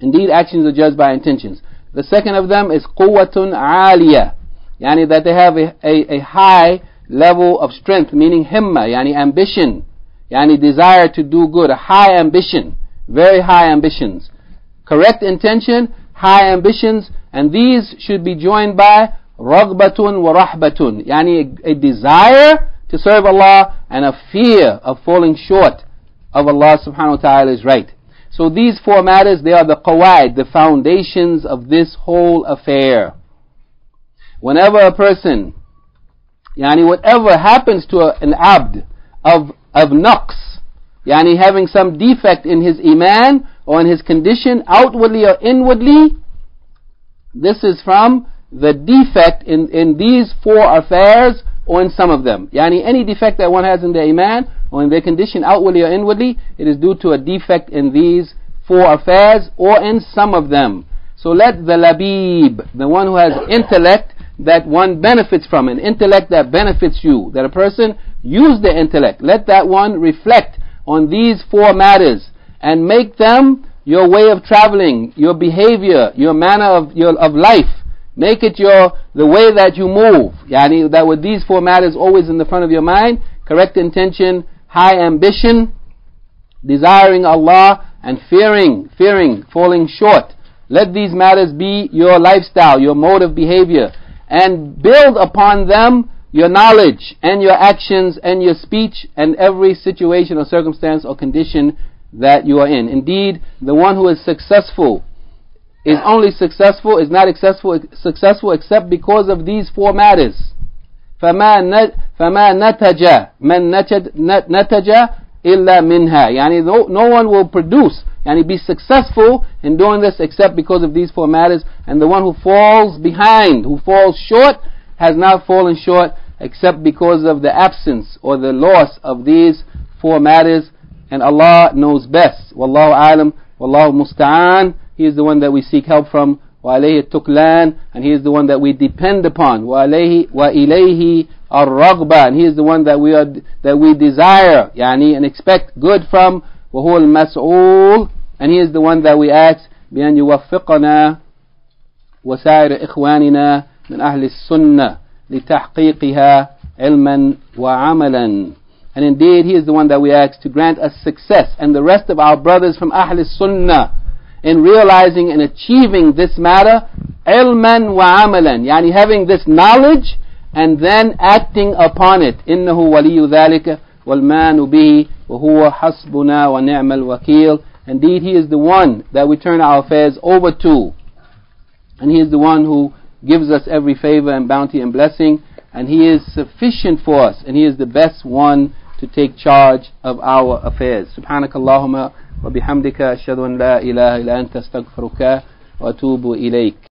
Indeed, actions are judged by intentions. The second of them is quwwatun aliyah, yani that they have a, a, a high level of strength, meaning himma, yani ambition, yani desire to do good, a high ambition, very high ambitions. Correct intention, high ambitions, and these should be joined by wa rahbatun, yani a, a desire to serve Allah and a fear of falling short of Allah subhanahu wa ta'ala's right. So these four matters, they are the qawaid, the foundations of this whole affair. Whenever a person, yani whatever happens to a, an abd of, of naqs, yani having some defect in his iman or in his condition, outwardly or inwardly, this is from the defect in, in these four affairs or in some of them. Yani any defect that one has in their iman or in their condition outwardly or inwardly, it is due to a defect in these four affairs or in some of them. So let the labib, the one who has intellect that one benefits from, an intellect that benefits you, that a person use the intellect, let that one reflect on these four matters and make them your way of traveling, your behavior, your manner of, your, of life. Make it your, the way that you move. Yani, that with these four matters always in the front of your mind, correct intention, high ambition, desiring Allah and fearing, fearing, falling short. Let these matters be your lifestyle, your mode of behavior, and build upon them your knowledge and your actions and your speech and every situation or circumstance or condition that you are in. Indeed, the one who is successful is only successful, is not successful, successful except because of these four matters. فما فما نتج من نتج إلا منها يعني no, no one will produce يعني be successful in doing this except because of these four matters and the one who falls behind who falls short has not fallen short except because of the absence or the loss of these four matters and Allah knows best wallahu alam wallahu musta'an he is the one that we seek help from وَعَلَيْهِ التُّكْلَانِ And He is the one that we depend upon. وَعَلَيْهِ وَإِلَيْهِ الرَّغْبَةِ And He is the one that we, are, that we desire يعني, and expect good from. وَهُوَ الْمَسْعُولِ And He is the one that we ask بأن يوفقنا وسائر إخواننا من أهل السنة لتحقيقها علما وعملا And indeed, He is the one that we ask to grant us success and the rest of our brothers from Ahl Sunnah in realizing and achieving this matter ilman wa amalan yani having this knowledge and then acting upon it innahu waliyu dhalika wal manu bihi wa huwa hasbuna wa ni'mal wakil indeed he is the one that we turn our affairs over to and he is the one who gives us every favor and bounty and blessing and he is sufficient for us and he is the best one to take charge of our affairs subhanakallahumma وبحمدك أشهد أن لا إله إلا أنت استغفرك وأتوب إليك